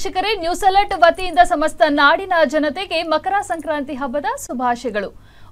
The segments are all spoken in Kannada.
ವೀಕ್ಷಕರೇ ನ್ಯೂಸ್ ಅಲರ್ಟ್ ವತಿಯಿಂದ ಸಮಸ್ತ ನಾಡಿನ ಜನತೆಗೆ ಮಕರ ಸಂಕ್ರಾಂತಿ ಹಬ್ಬದ ಶುಭಾಶಯಗಳು.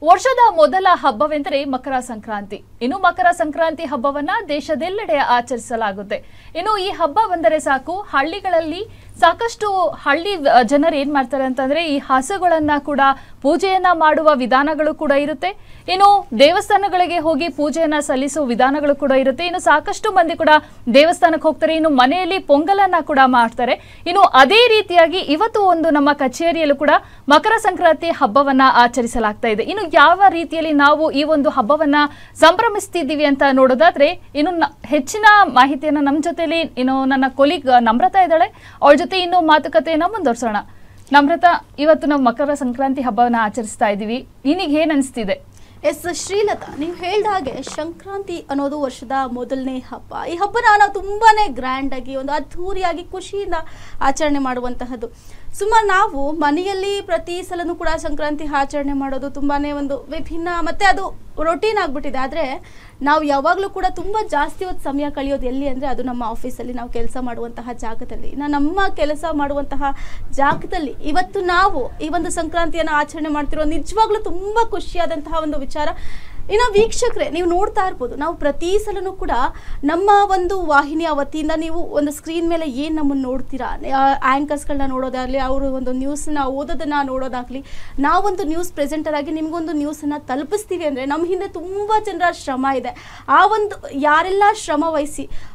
ವರ್ಷದ ಮೊದಲ ಹಬ್ಬವೆಂದರೆ ಮಕರ ಸಂಕ್ರಾಂತಿ. ಇನ್ನು ಮಕರ ಸಂಕ್ರಾಂತಿ ಹಬ್ಬವನ್ನ ದೇಶದೆಲ್ಲೆಡೆ ಆಚರಿಸಲಾಗುತ್ತೆ. ಇನ್ನು ಈ ಹಬ್ಬ ಬಂದರೆ ಸಾಕು, ಹಳ್ಳಿಗಳಲ್ಲಿ ಸಾಕಷ್ಟು ಹಳ್ಳಿ ಜನರು ಏನ್ ಮಾಡ್ತಾರೆ ಅಂತಂದ್ರೆ ಈ ಹಸುಗಳನ್ನ ಕೂಡ ಪೂಜೆಯನ್ನ ಮಾಡುವ ವಿಧಾನಗಳು ಕೂಡ ಇರುತ್ತೆ. ಇನ್ನು ದೇವಸ್ಥಾನಗಳಿಗೆ ಹೋಗಿ ಪೂಜೆಯನ್ನ ಸಲ್ಲಿಸುವ ವಿಧಾನಗಳು ಕೂಡ ಇರುತ್ತೆ. ಇನ್ನು ಸಾಕಷ್ಟು ಮಂದಿ ಕೂಡ ದೇವಸ್ಥಾನಕ್ಕೆ ಹೋಗ್ತಾರೆ. ಇನ್ನು ಮನೆಯಲ್ಲಿ ಪೊಂಗಲನ್ನ ಕೂಡ ಮಾಡ್ತಾರೆ. ಇನ್ನು ಅದೇ ರೀತಿಯಾಗಿ ಇವತ್ತು ಒಂದು ನಮ್ಮ ಕಚೇರಿಯಲ್ಲೂ ಕೂಡ ಮಕರ ಸಂಕ್ರಾಂತಿ ಹಬ್ಬವನ್ನ ಆಚರಿಸಲಾಗ್ತಾ ಇದೆ. ಇನ್ನು ಯಾವ ರೀತಿಯಲ್ಲಿ ನಾವು ಈ ಒಂದು ಹಬ್ಬವನ್ನ ಸಂಭ್ರಮಿಸ್ತಿದ್ದೀವಿ ಅಂತ ನೋಡೋದಾದ್ರೆ, ಇನ್ನು ಹೆಚ್ಚಿನ ಮಾಹಿತಿಯನ್ನ ನಮ್ಮ ಜೊತೆಯಲ್ಲಿ ಇನ್ನು ನನ್ನ ಕೊಲಿಗ್ ನಮ್ರತಾ ಇದ್ದಾಳೆ. ಅವಳ ಇನ್ನು ಮಾತುಕತೆಯನ್ನ ಮುಂದುವರ್ಸೋಣ. ನಮ್ರತಾ, ಇವತ್ತು ನಾವು ಮಕರ ಸಂಕ್ರಾಂತಿ ಹಬ್ಬವನ್ನ ಆಚರಿಸ್ತಾ ಇದ್ದೀವಿ. ನಿನಗೆ ಏನ್ ಅನಿಸ್ತಿದೆ? ಎಸ್, ಶ್ರೀಲತಾ, ನೀವು ಹೇಳಿದ ಹಾಗೆ ಸಂಕ್ರಾಂತಿ ಅನ್ನೋದು ವರ್ಷದ ಮೊದಲನೇ ಹಬ್ಬ. ಈ ಹಬ್ಬನ ನಾವು ತುಂಬಾನೇ ಗ್ರ್ಯಾಂಡ್ ಆಗಿ, ಒಂದು ಅದ್ಧೂರಿಯಾಗಿ ಖುಷಿಯಿಂದ ಆಚರಣೆ ಮಾಡುವಂತಹದ್ದು. ಸುಮಾರು ನಾವು ಮನೆಯಲ್ಲಿ ಪ್ರತಿ ಸಲನೂ ಕೂಡ ಸಂಕ್ರಾಂತಿ ಆಚರಣೆ ಮಾಡೋದು ತುಂಬಾನೇ ಒಂದು ವಿಭಿನ್ನ, ಮತ್ತೆ ಅದು ರೊಟೀನ್ ಆಗ್ಬಿಟ್ಟಿದೆ. ಆದರೆ ನಾವು ಯಾವಾಗಲೂ ಕೂಡ ತುಂಬಾ ಜಾಸ್ತಿ ಹೊತ್ತು ಸಮಯ ಕಳೆಯೋದು ಎಲ್ಲಿ ಅಂದ್ರೆ ಅದು ನಮ್ಮ ಆಫೀಸಲ್ಲಿ ನಾವು ಕೆಲಸ ಮಾಡುವಂತಹ ಜಾಗದಲ್ಲಿ. ಇನ್ನು ನಮ್ಮ ಕೆಲಸ ಮಾಡುವಂತಹ ಜಾಗದಲ್ಲಿ ಇವತ್ತು ನಾವು ಈ ಒಂದು ಸಂಕ್ರಾಂತಿಯನ್ನು ಆಚರಣೆ ಮಾಡ್ತಿರೋ ನಿಜವಾಗ್ಲೂ ತುಂಬಾ ಖುಷಿಯಾದಂತಹ ಒಂದು ವಿಚಾರ. ಇನ್ನು ವೀಕ್ಷಕರೇ, ನೀವು ನೋಡ್ತಾ ಇರ್ಬೋದು, ನಾವು ಪ್ರತಿ ಸಲನೂ ಕೂಡ ನಮ್ಮ ಒಂದು ವಾಹಿನಿಯ ವತಿಯಿಂದ ನೀವು ಒಂದು ಸ್ಕ್ರೀನ್ ಮೇಲೆ ಏನು ನಮ್ಮನ್ನು ನೋಡ್ತೀರಾ? ಆ್ಯಂಕರ್ಸ್ಗಳನ್ನ ನೋಡೋದಾಗಲಿ, ಅವರು ಒಂದು ನ್ಯೂಸನ್ನ ಓದೋದನ್ನ ನೋಡೋದಾಗಲಿ, ನಾವೊಂದು ನ್ಯೂಸ್ ಪ್ರೆಸೆಂಟರ್ ಆಗಿ ನಿಮಗೊಂದು ನ್ಯೂಸನ್ನು ತಲುಪಿಸ್ತೀವಿ ಅಂದರೆ ನಮ್ಮ ಹಿಂದೆ ತುಂಬ ಜನರ ಶ್ರಮ ಇದೆ. ಆ ಒಂದು ಯಾರೆಲ್ಲ ಶ್ರಮ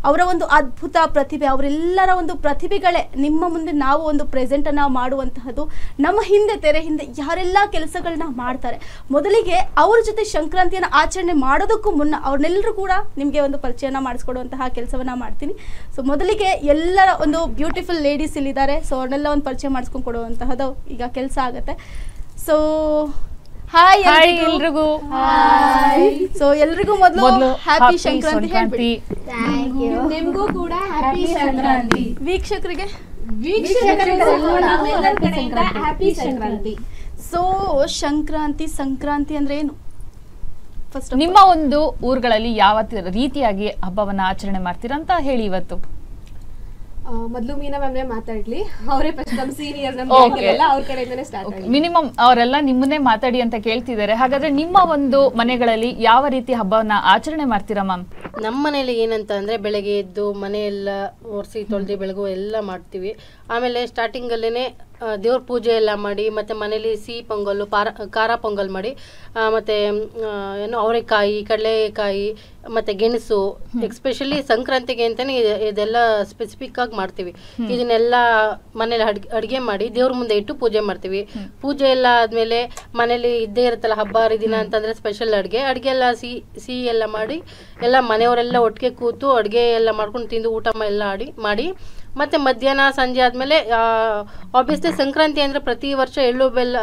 ಅವರ ಒಂದು ಅದ್ಭುತ ಪ್ರತಿಭೆ, ಅವರೆಲ್ಲರ ಒಂದು ಪ್ರತಿಭೆಗಳೇ ನಿಮ್ಮ ಮುಂದೆ ನಾವು ಒಂದು ಪ್ರೆಸೆಂಟನ್ನು ಮಾಡುವಂತಹದ್ದು ನಮ್ಮ ಹಿಂದೆ, ತೆರೆ ಹಿಂದೆ ಯಾರೆಲ್ಲ ಕೆಲಸಗಳನ್ನ ಮಾಡ್ತಾರೆ, ಮೊದಲಿಗೆ ಅವ್ರ ಜೊತೆ ಆಚರಣೆ ಮಾಡೋದಕ್ಕೂ ಮುನ್ನ ಅವ್ರನ್ನೆಲ್ಲರೂ ಕೂಡ ನಿಮಗೆ ಒಂದು ಪರಿಚಯನ ಮಾಡಿಸ್ಕೊಡುವಂತಹ ಕೆಲಸವನ್ನ ಮಾಡ್ತೀನಿ. ಸೊ ಮೊದಲಿಗೆ ಎಲ್ಲರ ಒಂದು ಬ್ಯೂಟಿಫುಲ್ ಲೇಡೀಸ್ ಇಲ್ಲಿದ್ದಾರೆ. ಸೊ ಅವ್ರನ್ನೆಲ್ಲ ಒಂದು ಪರಿಚಯ ಮಾಡಿಸ್ಕೊಂಡು ಕೊಡುವಂತಹದ್ದು ಈಗ ಕೆಲಸ ಆಗುತ್ತೆ. ಸೊ ಹಾಯ್ ಹಾಯ್ ಎಲ್ರಿಗೂ. ಸೊ ಎಲ್ರಿಗೂ ಮೊದಲು ಮೊದಲು ಹ್ಯಾಪಿ ಸಂಕ್ರಾಂತಿ ಹೇಳ್ಬಿಡಿ. ನಿಮ್ಗೂ ಕೂಡ ಹ್ಯಾಪಿ ಸಂಕ್ರಾಂತಿ. ವೀಕ್ಷಕರಿಗೆ? ವೀಕ್ಷಕರಿಗೆ ನಮ್ಮೆಲ್ಲರ ಕಡೆಯಿಂದ ಹ್ಯಾಪಿ ಸಂಕ್ರಾಂತಿ. ಸೊ ಸಂಕ್ರಾಂತಿ ಸಂಕ್ರಾಂತಿ ಅಂದ್ರೆ ಏನು? ನಿಮ್ಮ ಒಂದು ಊರುಗಳಲ್ಲಿ ಯಾವ ರೀತಿಯಾಗಿ ಹಬ್ಬವನ್ನ ಆಚರಣೆ ಮಾಡ್ತೀರಾ ಅಂತ ಹೇಳಿ ಇವತ್ತು. ಆ, ಮೊದ್ಲು ಮೀನಾ ಮ್ಯಾಮ್ನೇ ಮಾತಾಡ್ಲಿ. ಅವರೇ ಫಸ್ಟ್ ಸೀನಿಯರ್ ಅವ್ರ ಕಡೆಯಿಂದನೇ ಸ್ಟಾರ್ಟ್ ಮಿನಿಮಮ್ ಅವರೆಲ್ಲ ನಿಮ್ಮನ್ನೇ ಮಾತಾಡಿ ಅಂತ ಕೇಳ್ತಿದ್ದಾರೆ. ಹಾಗಾದ್ರೆ ನಿಮ್ಮ ಒಂದು ಮನೆಗಳಲ್ಲಿ ಯಾವ ರೀತಿ ಹಬ್ಬವನ್ನ ಆಚರಣೆ ಮಾಡ್ತೀರಾ ಮ್ಯಾಮ್? ನಮ್ಮ ಮನೇಲಿ ಏನಂತ ಅಂದ್ರೆ ಬೆಳಗ್ಗೆ ಎದ್ದು ಮನೆಯೆಲ್ಲ ಒರೆಸಿ ತೊಳೆದು ಬೆಳಗು ಎಲ್ಲ ಮಾಡ್ತೀವಿ. ಆಮೇಲೆ ಸ್ಟಾರ್ಟಿಂಗಲ್ಲೇ ದೇವ್ರ ಪೂಜೆ ಎಲ್ಲ ಮಾಡಿ ಮತ್ತು ಮನೇಲಿ ಸಿಹಿ ಪೊಂಗಲ್ಲು ಪಾರ ಖಾರ ಪೊಂಗಲ್ ಮಾಡಿ ಮತ್ತೆ ಏನು ಅವರೆಕಾಯಿ ಕಡಲೆಕಾಯಿ ಮತ್ತು ಗೆಣಸು ಎಕ್ಸ್ಪೆಷಲಿ ಸಂಕ್ರಾಂತಿಗೆ ಅಂತಲೇ ಇದೆಲ್ಲ ಸ್ಪೆಸಿಫಿಕ್ ಆಗಿ ಮಾಡ್ತೀವಿ. ಇದನ್ನೆಲ್ಲ ಮನೇಲಿ ಅಡ್ಗೆ ಅಡುಗೆ ಮಾಡಿ ದೇವ್ರ ಮುಂದೆ ಇಟ್ಟು ಪೂಜೆ ಮಾಡ್ತೀವಿ. ಪೂಜೆ ಎಲ್ಲ ಆದಮೇಲೆ ಮನೇಲಿ ಇದ್ದೇ ಇರುತ್ತಲ್ಲ ಹಬ್ಬ ಹರಿದಿನ ಅಂತಂದರೆ ಸ್ಪೆಷಲ್ ಅಡುಗೆ. ಅಡುಗೆ ಎಲ್ಲ ಸಿಹಿ ಸಿಹಿ ಎಲ್ಲ ಮಾಡಿ ಎಲ್ಲ ಮನೆಯವರೆಲ್ಲ ಒಟ್ಟಿಗೆ ಕೂತು ಅಡುಗೆ ಎಲ್ಲ ಮಾಡ್ಕೊಂಡು ತಿಂದು ಊಟ ಎಲ್ಲ ಆಡಿ ಮಾಡಿ ಮತ್ತು ಮಧ್ಯಾಹ್ನ, ಸಂಜೆ ಆದಮೇಲೆ ಆಬ್ವಿಯಸ್ಲಿ ಸಂಕ್ರಾಂತಿ ಅಂದರೆ ಪ್ರತಿ ವರ್ಷ ಎಳ್ಳು ಬೆಲ್ಲ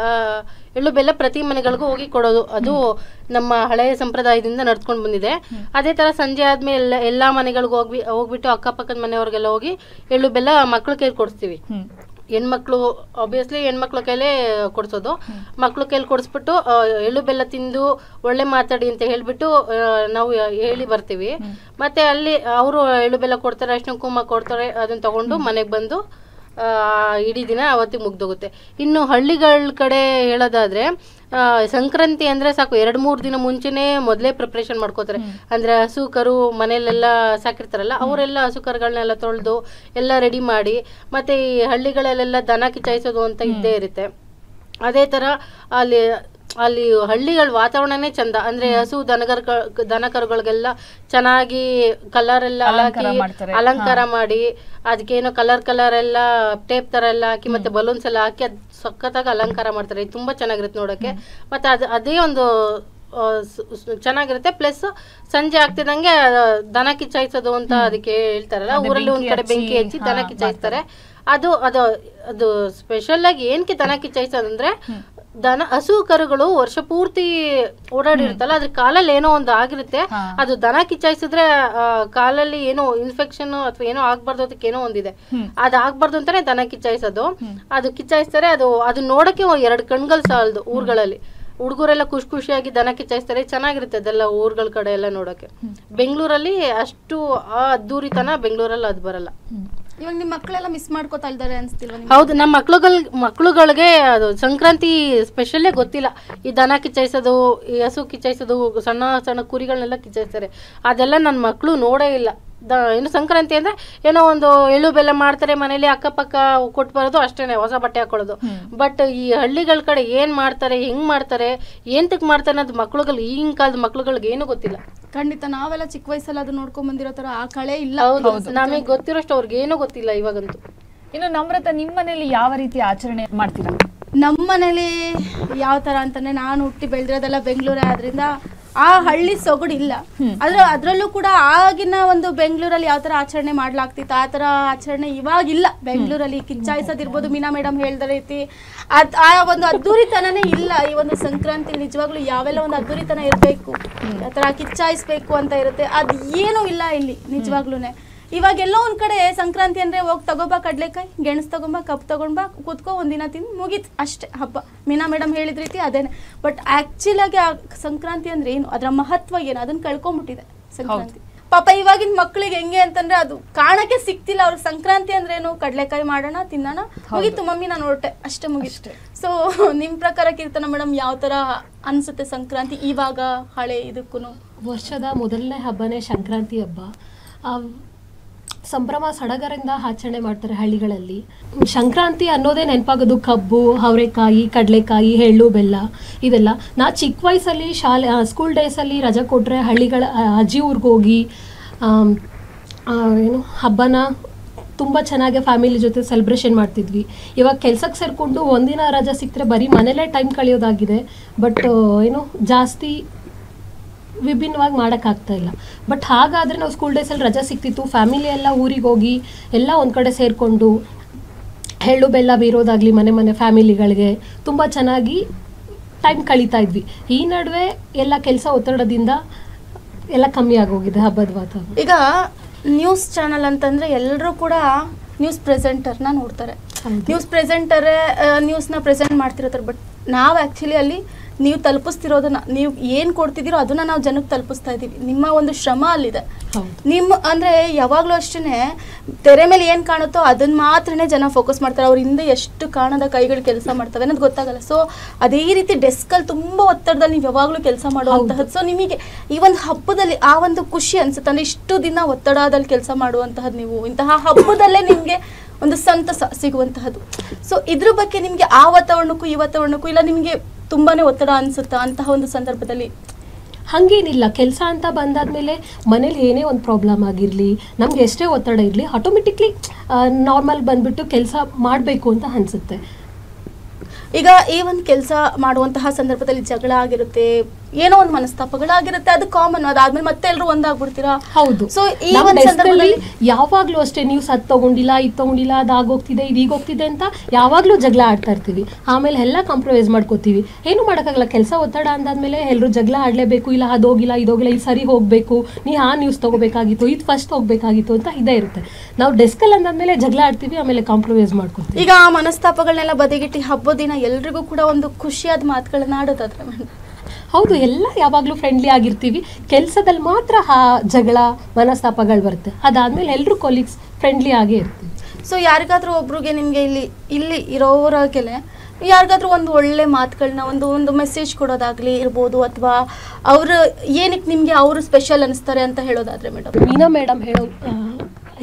ಎಳ್ಳು ಬೆಲ್ಲ ಪ್ರತಿ ಮನೆಗಳಿಗೂ ಹೋಗಿ ಕೊಡೋದು. ಅದು ನಮ್ಮ ಹಳೆಯ ಸಂಪ್ರದಾಯದಿಂದ ನಡ್ಕೊಂಡು ಬಂದಿದೆ. ಅದೇ ಥರ ಸಂಜೆ ಆದಮೇಲೆ ಎಲ್ಲ ಎಲ್ಲ ಮನೆಗಳಿಗೂ ಹೋಗಿ ಹೋಗ್ಬಿಟ್ಟು ಅಕ್ಕಪಕ್ಕದ ಮನೆಯವ್ರಿಗೆಲ್ಲ ಹೋಗಿ ಎಳ್ಳು ಬೆಲ್ಲ ಮಕ್ಕಳ ಕೈಲಿ ಕೊಡಿಸ್ತೀವಿ. ಹೆಣ್ಮಕ್ಳು ಆಬ್ವಿಯಸ್ಲಿ ಹೆಣ್ಮಕ್ಳ ಕೈಲೇ ಕೊಡಿಸೋದು. ಮಕ್ಳ ಕೈಲಿ ಕೊಡಿಸ್ಬಿಟ್ಟು ಎಳ್ಳು ಬೆಲ್ಲ ತಿಂದು ಒಳ್ಳೆ ಮಾತಾಡಿ ಅಂತ ಹೇಳಿಬಿಟ್ಟು ನಾವು ಹೇಳಿ ಬರ್ತೀವಿ. ಮತ್ತೆ ಅಲ್ಲಿ ಅವರು ಎಳ್ಳು ಬೆಲ್ಲ ಕೊಡ್ತಾರೆ, ಅರ್ಶಿನ ಕುಂಕುಮ ಕೊಡ್ತಾರೆ, ಅದನ್ನ ತಗೊಂಡು ಮನೆಗೆ ಬಂದು ಇಡೀ ದಿನ ಅವತ್ತಿಗೆ ಮುಗ್ದೋಗುತ್ತೆ. ಇನ್ನು ಹಳ್ಳಿಗಳ ಕಡೆ ಹೇಳೋದಾದ್ರೆ ಸಂಕ್ರಾಂತಿ ಅಂದ್ರೆ ಸಾಕು ಎರಡು ಮೂರು ದಿನ ಮುಂಚೆನೆ ಮೊದಲೇ ಪ್ರಿಪ್ರೇಷನ್ ಮಾಡ್ಕೋತಾರೆ. ಅಂದ್ರೆ ಹಸು ಕರು ಮನೆಯಲ್ಲೆಲ್ಲ ಸಾಕಿರ್ತಾರಲ್ಲ ಅವರೆಲ್ಲ ಹಸು ಕರುಗಳನ್ನೆಲ್ಲ ತೊಳೆದು ಎಲ್ಲ ರೆಡಿ ಮಾಡಿ ಮತ್ತೆ ಈ ಹಳ್ಳಿಗಳಲ್ಲೆಲ್ಲ ದನ ಕಿಚಾಯಿಸೋದು ಅಂತ ಇದ್ದೇ ಇರುತ್ತೆ. ಅದೇ ತರ ಅಲ್ಲಿ ಅಲ್ಲಿ ಹಳ್ಳಿಗಳ ವಾತಾವರಣನೇ ಚಂದ. ಅಂದ್ರೆ ಹಸು ದನಗರ ದನ ಕರುಗಳಿಗೆಲ್ಲ ಚೆನ್ನಾಗಿ ಕಲರ್ ಎಲ್ಲ ಹಾಕಿ. ಅಲಂಕಾರ ಮಾಡಿ ಅದಕ್ಕೇನೋ ಕಲರ್ ಕಲರ್ ಎಲ್ಲ ಟೇಪ್ ತರ ಎಲ್ಲ ಹಾಕಿ ಮತ್ತೆ ಬಲೂನ್ಸ್ ಎಲ್ಲ ಹಾಕಿ ಅದ್ ಸಖತ್ತಾಗಿ ಅಲಂಕಾರ ಮಾಡ್ತಾರೆ. ತುಂಬಾ ಚೆನ್ನಾಗಿರುತ್ತೆ ನೋಡಕ್ಕೆ ಮತ್ತೆ ಅದ್ ಅದೇ ಒಂದು ಚೆನ್ನಾಗಿರುತ್ತೆ. ಪ್ಲಸ್ ಸಂಜೆ ಆಗ್ತಿದಂಗೆ ದನ ಕಿಚ್ಚಾಯಿಸೋದು ಅಂತ ಅದಕ್ಕೆ ಹೇಳ್ತಾರಲ್ಲ ಊರಲ್ಲಿ ಒಂದ್ ಕಡೆ ಬೆಂಕಿ ಹಚ್ಚಿ, ದನ ಕಿಚ್ಚಾಯಿಸ್ತಾರೆ. ಅದು ಅದು ಅದು ಸ್ಪೆಷಲ್ ಆಗಿ ಏನಕ್ಕೆ ದನ ಕಿಚ್ಚಾಯಿಸೋದಂದ್ರೆ ದನ ಹಸು ಕರುಗಳು ವರ್ಷ ಪೂರ್ತಿ ಓಡಾಡಿರುತ್ತಲ್ಲ ಅದ್ರ ಕಾಲಲ್ಲಿ ಏನೋ ಒಂದು ಆಗಿರುತ್ತೆ. ಅದು ದನ ಕಿಚ್ಚಾಯಿಸಿದ್ರೆ ಆ, ಕಾಲಲ್ಲಿ ಏನೋ ಇನ್ಫೆಕ್ಷನ್ ಅಥವಾ ಏನೋ ಆಗ್ಬಾರ್ದು ಅದಕ್ಕೆ ಏನೋ ಒಂದಿದೆ ಅದ್ ಆಗ್ಬಾರ್ದು ಅಂತಾನೆ ದನ ಕಿಚ್ಚಾಯಿಸೋದು. ಅದು ಕಿಚ್ಚಾಯಿಸ್ತಾರೆ ಅದು ಅದು ನೋಡಕ್ಕೆ ಎರಡು ಕಣ್ಗಳು ಸಾಲದು ಊರ್ಗಳಲ್ಲಿ. ಹುಡುಗರೆಲ್ಲ ಖುಷಿ ಖುಷಿಯಾಗಿ ದನ ಕಿಚ್ಚಾಯಿಸ್ತಾರೆ ಚೆನ್ನಾಗಿರುತ್ತೆ ಅದೆಲ್ಲ ಊರುಗಳ ಕಡೆ ಎಲ್ಲ ನೋಡೋಕೆ. ಬೆಂಗಳೂರಲ್ಲಿ ಅಷ್ಟು ಅದ್ದೂರಿತನ ಬೆಂಗಳೂರಲ್ಲಿ ಅದು ಬರಲ್ಲ. ಇವಾಗ ನಿಮ್ಮ ಮಕ್ಕಳೆಲ್ಲ ಮಿಸ್ ಮಾಡ್ಕೋತಾ ಇದ್ದಾರೆ ಅನ್ಸ್ತಿಲ್ವಾ? ಹೌದು ನಮ್ಮ ಮಕ್ಳುಗಳ್, ಮಕ್ಳುಗಳಿಗೆ ಅದು ಸಂಕ್ರಾಂತಿ ಸ್ಪೆಷಲ್ಲೇ ಗೊತ್ತಿಲ್ಲ. ಈ ದನ ಕಿಚ್ಚಾಯಿಸೋದು, ಈ ಹಸು ಕಿಚ್ಚಾಯಿಸೋದು, ಸಣ್ಣ ಸಣ್ಣ ಕುರಿಗಳನ್ನೆಲ್ಲ ಕಿಚ್ಚಾಯಿಸ್ತಾರೆ. ಅದೆಲ್ಲ ನನ್ನ ಮಕ್ಕಳು ನೋಡೇ ಇಲ್ಲ. ದ ಏನು ಸಂಕ್ರಾಂತಿ ಅಂದ್ರೆ ಏನೋ ಒಂದು ಎಳ್ಳು ಬೆಲ್ಲ ಮಾಡ್ತಾರೆ ಮನೇಲಿ ಅಕ್ಕಪಕ್ಕ ಕೊಟ್ಟು ಬರೋದು ಅಷ್ಟೇ ಹೊಸ ಬಟ್ಟೆ ಹಾಕೊಳ್ಳೋದು. ಬಟ್ ಈ ಹಳ್ಳಿಗಳ ಕಡೆ ಏನು ಮಾಡ್ತಾರೆ ಹೆಂಗ್ ಮಾಡ್ತಾರೆ ಏಂತಕ್ಕೆ ಮಾಡ್ತಾರೆ ಅನ್ನೋದು ಮಕ್ಳುಗಳು ಈಗಿನ ಕಾಲದ ಮಕ್ಳುಗಳಿಗೆ ಏನು ಗೊತ್ತಿಲ್ಲ. ಖಂಡಿತ ನಾವೆಲ್ಲ ಚಿಕ್ಕ ವಯಸ್ಸಲ್ಲಿ ಅದು ನೋಡ್ಕೊಂಡ್ ಬಂದಿರೋ ತರ ಆ ಕಳೆ ಇಲ್ಲ. ಹೌದು ನಮಗೆ ಗೊತ್ತಿರೋಷ್ಟು ಅವ್ರಿಗೆ ಏನೂ ಗೊತ್ತಿಲ್ಲ ಇವಾಗಂತೂ. ಇನ್ನು ನಮ್ರತ ನಿಮ್ಮ ಮನೇಲಿ ಯಾವ ರೀತಿ ಆಚರಣೆ ಮಾಡ್ತೀರಾ? ನಮ್ಮ ಮನೇಲಿ ಯಾವ ತರ ಅಂತಂದ್ರೆ ನಾನು ಹುಟ್ಟಿ ಬೆಳೆದಿರೋದೆಲ್ಲ ಬೆಂಗಳೂರೇ ಆದ್ರಿಂದ ಆ ಹಳ್ಳಿ ಸೊಗಡಿಲ್ಲ. ಇಲ್ಲ ಅದ್ರ ಅದ್ರಲ್ಲೂ ಕೂಡ ಆಗಿನ ಒಂದು ಬೆಂಗಳೂರಲ್ಲಿ ಯಾವ ತರ ಆಚರಣೆ ಮಾಡ್ಲಾಗ್ತಿತ್ತು ಆ ತರ ಆಚರಣೆ ಇವಾಗಿಲ್ಲ. ಬೆಂಗಳೂರಲ್ಲಿ ಕಿಚ್ಚಾಯಿಸೋದಿರ್ಬೋದು ಮೀನಾ ಮೇಡಮ್ ಹೇಳ್ದ ರೀತಿ. ಅದ್ ಆ ಒಂದು ಅದ್ದೂರಿತನನೇ ಇಲ್ಲ. ಈ ಒಂದು ಸಂಕ್ರಾಂತಿ ನಿಜವಾಗ್ಲೂ ಯಾವೆಲ್ಲ ಒಂದು ಅದ್ದೂರಿತನ ಇರಬೇಕು. ಆ ಥರ ಕಿಚ್ಚಾಯಿಸ್ಬೇಕು ಅಂತ ಇರುತ್ತೆ. ಅದು ಏನೂ ಇಲ್ಲ ಇಲ್ಲಿ ನಿಜವಾಗ್ಲೂನೆ. ಇವಾಗ ಎಲ್ಲೋ ಒಂದ್ ಕಡೆ ಸಂಕ್ರಾಂತಿ ಅಂದ್ರೆ ಹೋಗಿ ತಗೋಬಾ ಕಡ್ಲೆಕಾಯಿ ಗೆಣಸ್ ತಗೊಂಬಾ ಕಪ್ ತಗೊಂಡ್ಬಾ ಕುತ್ಕೋ ಒಂದಿನ ತಿಂದು ಮುಗೀತು ಅಷ್ಟೇ ಹಬ್ಬ. ಮೀನಾ ಮೇಡಮ್ ಹೇಳಿದ ರೀತಿ ಅದೇನೆ. ಬಟ್ ಆಕ್ಚುಲ್ ಆಗಿ ಆ ಸಂಕ್ರಾಂತಿ ಅಂದ್ರೆ ಏನು? ಅದರ ಮಹತ್ವ ಏನು? ಅದನ್ನ ಕಳ್ಕೊಂಡ್ಬಿಟ್ಟಿದೆ ಸಂಕ್ರಾಂತಿ. ಪಾಪ ಇವಾಗಿನ ಮಕ್ಳಿಗೆ ಹೆಂಗೆ ಅಂತಂದ್ರೆ ಅದು ಕಾಣಕ್ಕೆ ಸಿಕ್ತಿಲ್ಲ. ಅವ್ರ ಸಂಕ್ರಾಂತಿ ಅಂದ್ರೆ ಏನು? ಕಡ್ಲೆಕಾಯಿ ಮಾಡೋಣ ತಿನ್ನೋಣ. ಮುಗೀತು ಮಮ್ಮಿ ನಾನು ಹೊರಟೆ. ಅಷ್ಟೇ ಮುಗೀತು. ಸೊ ನಿಮ್ ಪ್ರಕಾರ ಕೀರ್ತನ ಮೇಡಮ್ ಯಾವ ತರ ಅನ್ಸುತ್ತೆ ಸಂಕ್ರಾಂತಿ? ಇವಾಗ ಹಳೆ ಇದಕ್ಕೂ ವರ್ಷದ ಮೊದಲನೇ ಹಬ್ಬನೇ ಸಂಕ್ರಾಂತಿ ಹಬ್ಬ. ಸಂಭ್ರಮ ಸಡಗರಿಂದ ಆಚರಣೆ ಮಾಡ್ತಾರೆ ಹಳ್ಳಿಗಳಲ್ಲಿ. ಸಂಕ್ರಾಂತಿ ಅನ್ನೋದೇ ನೆನಪಾಗೋದು ಕಬ್ಬು, ಅವರೆಕಾಯಿ, ಕಡಲೆಕಾಯಿ, ಎಳ್ಳು, ಬೆಲ್ಲ ಇದೆಲ್ಲ. ನಾ ಚಿಕ್ಕ ವಯಸ್ಸಲ್ಲಿ ಶಾಲೆ ಸ್ಕೂಲ್ ಡೇಸಲ್ಲಿ ರಜೆ ಕೊಟ್ಟರೆ ಹಳ್ಳಿಗಳ ಅಜ್ಜಿ ಊರಿಗೆ ಹೋಗಿ ಏನು, ಹಬ್ಬನ ತುಂಬ ಚೆನ್ನಾಗಿ ಫ್ಯಾಮಿಲಿ ಜೊತೆ ಸೆಲೆಬ್ರೇಷನ್ ಮಾಡ್ತಿದ್ವಿ. ಇವಾಗ ಕೆಲ್ಸಕ್ಕೆ ಸೇರಿಕೊಂಡು ಒಂದಿನ ರಜೆ ಸಿಕ್ಕರೆ ಬರೀ ಮನೇಲೇ ಟೈಮ್ ಕಳೆಯೋದಾಗಿದೆ. ಬಟ್ ಏನು, ಜಾಸ್ತಿ ವಿಭಿನ್ನವಾಗಿ ಮಾಡೋಕ್ಕಾಗ್ತಾ ಇಲ್ಲ. ಬಟ್ ಹಾಗಾದರೆ ನಾವು ಸ್ಕೂಲ್ ಡೇಸಲ್ಲಿ ರಜೆ ಸಿಕ್ತಿತ್ತು ಫ್ಯಾಮಿಲಿ ಎಲ್ಲ ಊರಿಗೆ ಹೋಗಿ ಎಲ್ಲ ಒಂದು ಕಡೆ ಸೇರಿಕೊಂಡು ಎಳ್ಳು ಬೆಲ್ಲ ಬೀರೋದಾಗಲಿ ಮನೆ ಮನೆ ಫ್ಯಾಮಿಲಿಗಳಿಗೆ ತುಂಬ ಚೆನ್ನಾಗಿ ಟೈಮ್ ಕಳೀತಾ ಇದ್ವಿ. ಈ ನಡುವೆ ಎಲ್ಲ ಕೆಲಸ ಒತ್ತಡದಿಂದ ಎಲ್ಲ ಕಮ್ಮಿ ಆಗೋಗಿದೆ ಹಬ್ಬದ ವಾತಾವರಣ. ಈಗ ನ್ಯೂಸ್ ಚಾನಲ್ ಅಂತಂದರೆ ಎಲ್ಲರೂ ಕೂಡ ನ್ಯೂಸ್ ಪ್ರೆಸೆಂಟರ್ನ ನೋಡ್ತಾರೆ. ನ್ಯೂಸ್ ಪ್ರೆಸೆಂಟರೇ ನ್ಯೂಸ್ನ ಪ್ರೆಸೆಂಟ್ ಮಾಡ್ತಿರ್ತಾರೆ. ಬಟ್ ನಾವು ಆ್ಯಕ್ಚುಲಿ ಅಲ್ಲಿ ನೀವು ತಲುಪಿಸ್ತಿರೋದನ್ನ ನೀವು ಏನು ಕೊಡ್ತಿದ್ದೀರೋ ಅದನ್ನ ನಾವು ಜನಕ್ಕೆ ತಲುಪಿಸ್ತಾ ಇದ್ದೀವಿ. ನಿಮ್ಮ ಒಂದು ಶ್ರಮ ಅಲ್ಲಿದೆ. ನಿಮ್ಮ ಅಂದ್ರೆ ಯಾವಾಗಲೂ ಅಷ್ಟೇ ತೆರೆ ಮೇಲೆ ಏನು ಕಾಣುತ್ತೋ ಅದನ್ನ ಮಾತ್ರನೇ ಜನ ಫೋಕಸ್ ಮಾಡ್ತಾರೆ. ಅವ್ರ ಹಿಂದೆ ಎಷ್ಟು ಕಾಣದ ಕೈಗಳು ಕೆಲಸ ಮಾಡ್ತವೆ ಅನ್ನೋದು ಗೊತ್ತಾಗಲ್ಲ. ಸೊ ಅದೇ ರೀತಿ ಡೆಸ್ಕಲ್ಲಿ ತುಂಬ ಒತ್ತಡದಲ್ಲಿ ನೀವು ಯಾವಾಗಲೂ ಕೆಲಸ ಮಾಡುವಂತಹದ್ದು. ಸೊ ನಿಮಗೆ ಈ ಒಂದು ಹಬ್ಬದಲ್ಲಿ ಆ ಒಂದು ಖುಷಿ ಅನ್ಸುತ್ತೆ ಅಂದ್ರೆ ಇಷ್ಟು ದಿನ ಒತ್ತಡದಲ್ಲಿ ಕೆಲಸ ಮಾಡುವಂತಹದ್ದು ನೀವು. ಇಂತಹ ಹಬ್ಬದಲ್ಲೇ ನಿಮಗೆ ಒಂದು ಸಂತಸ ಸಿಗುವಂತಹದ್ದು. ಸೊ ಇದ್ರ ಬಗ್ಗೆ ನಿಮಗೆ ಆ ವಾತಾವರಣಕ್ಕೂ ಈ ವಾತಾವರಣಕ್ಕೂ ಇಲ್ಲ ನಿಮಗೆ ತುಂಬಾನೇ ಒತ್ತಡ ಅನಿಸುತ್ತಾ ಅಂತಹ ಒಂದು ಸಂದರ್ಭದಲ್ಲಿ? ಹಾಗೇನಿಲ್ಲ ಕೆಲಸ ಅಂತ ಬಂದಾದ್ಮೇಲೆ ಮನೇಲಿ ಏನೇ ಒಂದು ಪ್ರಾಬ್ಲಮ್ ಆಗಿರಲಿ ನಮ್ಗೆ ಎಷ್ಟೇ ಒತ್ತಡ ಇರಲಿ ಆಟೋಮೆಟಿಕ್ಲಿ ನಾರ್ಮಲ್ ಬಂದ್ಬಿಟ್ಟು ಕೆಲಸ ಮಾಡಬೇಕು ಅಂತ ಅನಿಸುತ್ತೆ. ಈಗ ಈ ಒಂದು ಕೆಲಸ ಮಾಡುವಂತಹ ಸಂದರ್ಭದಲ್ಲಿ ಜಗಳ ಆಗಿರುತ್ತೆ ಏನೋ ಒಂದು ಮನಸ್ತಾಪಗಳಾಗಿರುತ್ತೆ. ಅದು ಕಾಮನ್ ಅದಾದ್ಮೇಲೆ ಮತ್ತೆ ಎಲ್ಲರೂ ಒಂದಾಗ್ಬಿಡ್ತೀರಾ? ಹೌದು. ಸೊ ಈ ಒಂದು ಸಂದರ್ಭದಲ್ಲಿ ಯಾವಾಗ್ಲೂ ಅಷ್ಟೇ ನೀವು ಸತ್ ತಗೊಂಡಿಲ್ಲ ಇದು ತಗೊಂಡಿಲ್ಲ ಅದು ಆಗೋಗ್ತಿದೆ ಇದು ಈಗ ಹೋಗ್ತಿದೆ ಅಂತ ಯಾವಾಗ್ಲೂ ಜಗಳ ಆಡ್ತಾ ಇರ್ತೀವಿ. ಆಮೇಲೆ ಎಲ್ಲ ಕಾಂಪ್ರಮೈಸ್ ಮಾಡ್ಕೋತೀವಿ. ಏನು ಮಾಡೋಕ್ಕಾಗಲ್ಲ ಕೆಲಸ ಒತ್ತಡ ಅಂದಾದ್ಮೇಲೆ ಎಲ್ಲರೂ ಜಗಳ ಆಡ್ಲೇಬೇಕು ಇಲ್ಲ ಅದು ಹೋಗಿಲ್ಲ ಇದು ಸರಿ ಹೋಗ್ಬೇಕು ನೀ ಆ ನ್ಯೂಸ್ ತಗೋಬೇಕಾಗಿತ್ತು ಇದು ಫಸ್ಟ್ ಹೋಗ್ಬೇಕಾಗಿತ್ತು ಅಂತ ಇದೇ ಇರುತ್ತೆ. ನಾವು ಡೆಸ್ಕಲ್ಲಿ ಅಂದಾದ್ಮೇಲೆ ಜಗಳ ಆಡ್ತೀವಿ ಆಮೇಲೆ ಕಾಂಪ್ರಮೈಸ್ ಮಾಡ್ಕೊತೀವಿ. ಈಗ ಆ ಮನಸ್ತಾಪಗಳನ್ನೆಲ್ಲ ಬದಿಗಿಟ್ಟು ಹಬ್ಬದ ದಿನ ಎಲ್ರಿಗೂ ಕೂಡ ಒಂದು ಖುಷಿಯಾದ ಮಾತುಗಳನ್ನ ಆಡೋದಾದ್ರೆ ಮೇಡಮ್ ಹೌದು ಎಲ್ಲ ಯಾವಾಗಲೂ ಫ್ರೆಂಡ್ಲಿ ಆಗಿರ್ತೀವಿ. ಕೆಲಸದಲ್ಲಿ ಮಾತ್ರ ಆ ಜಗಳ ಮನಸ್ತಾಪಗಳು ಬರುತ್ತೆ. ಅದಾದ್ಮೇಲೆ ಎಲ್ಲರೂ ಕೊಲೀಗ್ಸ್ ಫ್ರೆಂಡ್ಲಿ ಆಗೇ ಇರ್ತೀವಿ. ಸೊ ಯಾರಿಗಾದ್ರೂ ಒಬ್ರಿಗೆ ನಿಮಗೆ ಇಲ್ಲಿ ಇಲ್ಲಿ ಇರೋರಾಗೆಲೆ ಯಾರಿಗಾದ್ರೂ ಒಂದು ಒಳ್ಳೆ ಮಾತುಗಳನ್ನ ಒಂದು ಒಂದು ಮೆಸೇಜ್ ಕೊಡೋದಾಗ್ಲಿ ಇರ್ಬೋದು ಅಥವಾ ಅವರು ಏನಕ್ಕೆ ನಿಮಗೆ ಅವರು ಸ್ಪೆಷಲ್ ಅನಿಸ್ತಾರೆ ಅಂತ ಹೇಳೋದಾದ್ರೆ ಮೇಡಮ್ ಮೀನಾ ಮೇಡಮ್ ಹೇಳೋ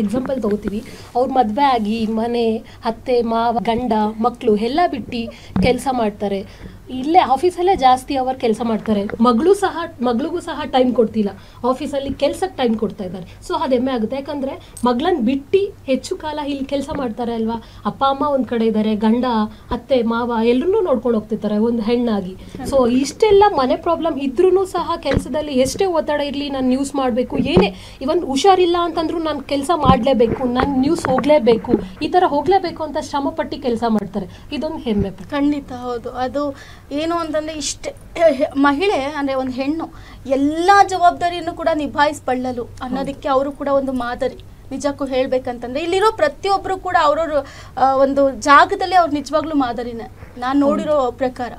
ಎಕ್ಸಾಂಪಲ್ ತಗೋತೀವಿ. ಅವ್ರ ಮದುವೆ ಆಗಿ ಮನೆ ಅತ್ತೆ ಮಾವ ಗಂಡ ಮಕ್ಕಳು ಎಲ್ಲ ಬಿಟ್ಟು ಕೆಲಸ ಮಾಡ್ತಾರೆ. ಇಲ್ಲೇ ಆಫೀಸಲ್ಲೇ ಜಾಸ್ತಿ ಅವರ್ ಕೆಲಸ ಮಾಡ್ತಾರೆ. ಮಗಳು ಸಹ, ಮಗಳಿಗೂ ಸಹ ಟೈಮ್ ಕೊಡ್ತಿಲ್ಲ. ಆಫೀಸಲ್ಲಿ ಕೆಲಸಕ್ಕೆ ಟೈಮ್ ಕೊಡ್ತಾ ಇದ್ದಾರೆ. ಸೊ ಅದು ಹೆಮ್ಮೆ ಆಗುತ್ತೆ. ಯಾಕಂದರೆ ಮಗಳನ್ನ ಬಿಟ್ಟು ಹೆಚ್ಚು ಕಾಲ ಇಲ್ಲಿ ಕೆಲಸ ಮಾಡ್ತಾರೆ ಅಲ್ವಾ? ಅಪ್ಪ, ಅಮ್ಮ ಒಂದು ಕಡೆ ಇದ್ದಾರೆ ಗಂಡ, ಅತ್ತೆ, ಮಾವ ಎಲ್ಲರೂ ನೋಡ್ಕೊಂಡು ಹೋಗ್ತಿರ್ತಾರೆ ಒಂದು ಹೆಣ್ಣಾಗಿ. ಸೊ ಇಷ್ಟೆಲ್ಲ ಮನೆ ಪ್ರಾಬ್ಲಮ್ ಇದ್ರೂ ಸಹ ಕೆಲಸದಲ್ಲಿ ಎಷ್ಟೇ ಒತ್ತಡ ಇರಲಿ ನಾನು ನ್ಯೂಸ್ ಮಾಡಬೇಕು, ಏನೇ ಇವನ್ ಹುಷಾರಿಲ್ಲ ಅಂತಂದ್ರೂ ನಾನು ಕೆಲಸ ಮಾಡಲೇಬೇಕು, ನಾನು ನ್ಯೂಸ್ ಹೋಗಲೇಬೇಕು, ಈ ಥರ ಹೋಗಲೇಬೇಕು ಅಂತ ಶ್ರಮಪಟ್ಟು ಕೆಲಸ ಮಾಡ್ತಾರೆ. ಇದೊಂದು ಹೆಮ್ಮೆ ಖಂಡಿತ ಹೌದು. ಅದು ಏನು ಅಂತಂದ್ರೆ ಇಷ್ಟೇ, ಮಹಿಳೆ ಅಂದ್ರೆ ಒಂದು ಹೆಣ್ಣು, ಎಲ್ಲ ಜವಾಬ್ದಾರಿಯನ್ನು ಕೂಡ ನಿಭಾಯಿಸ್ಬಳ್ಳಲು ಅನ್ನೋದಕ್ಕೆ ಅವರು ಕೂಡ ಒಂದು ಮಾದರಿ. ನಿಜಕ್ಕೂ ಹೇಳ್ಬೇಕಂತಂದ್ರೆ ಇಲ್ಲಿರೋ ಪ್ರತಿಯೊಬ್ಬರು ಕೂಡ ಅವ್ರವ್ರ ಒಂದು ಜಾಗದಲ್ಲಿ ಅವ್ರು ನಿಜವಾಗ್ಲೂ ಮಾದರಿನೇ. ನಾನು ನೋಡಿರೋ ಪ್ರಕಾರ.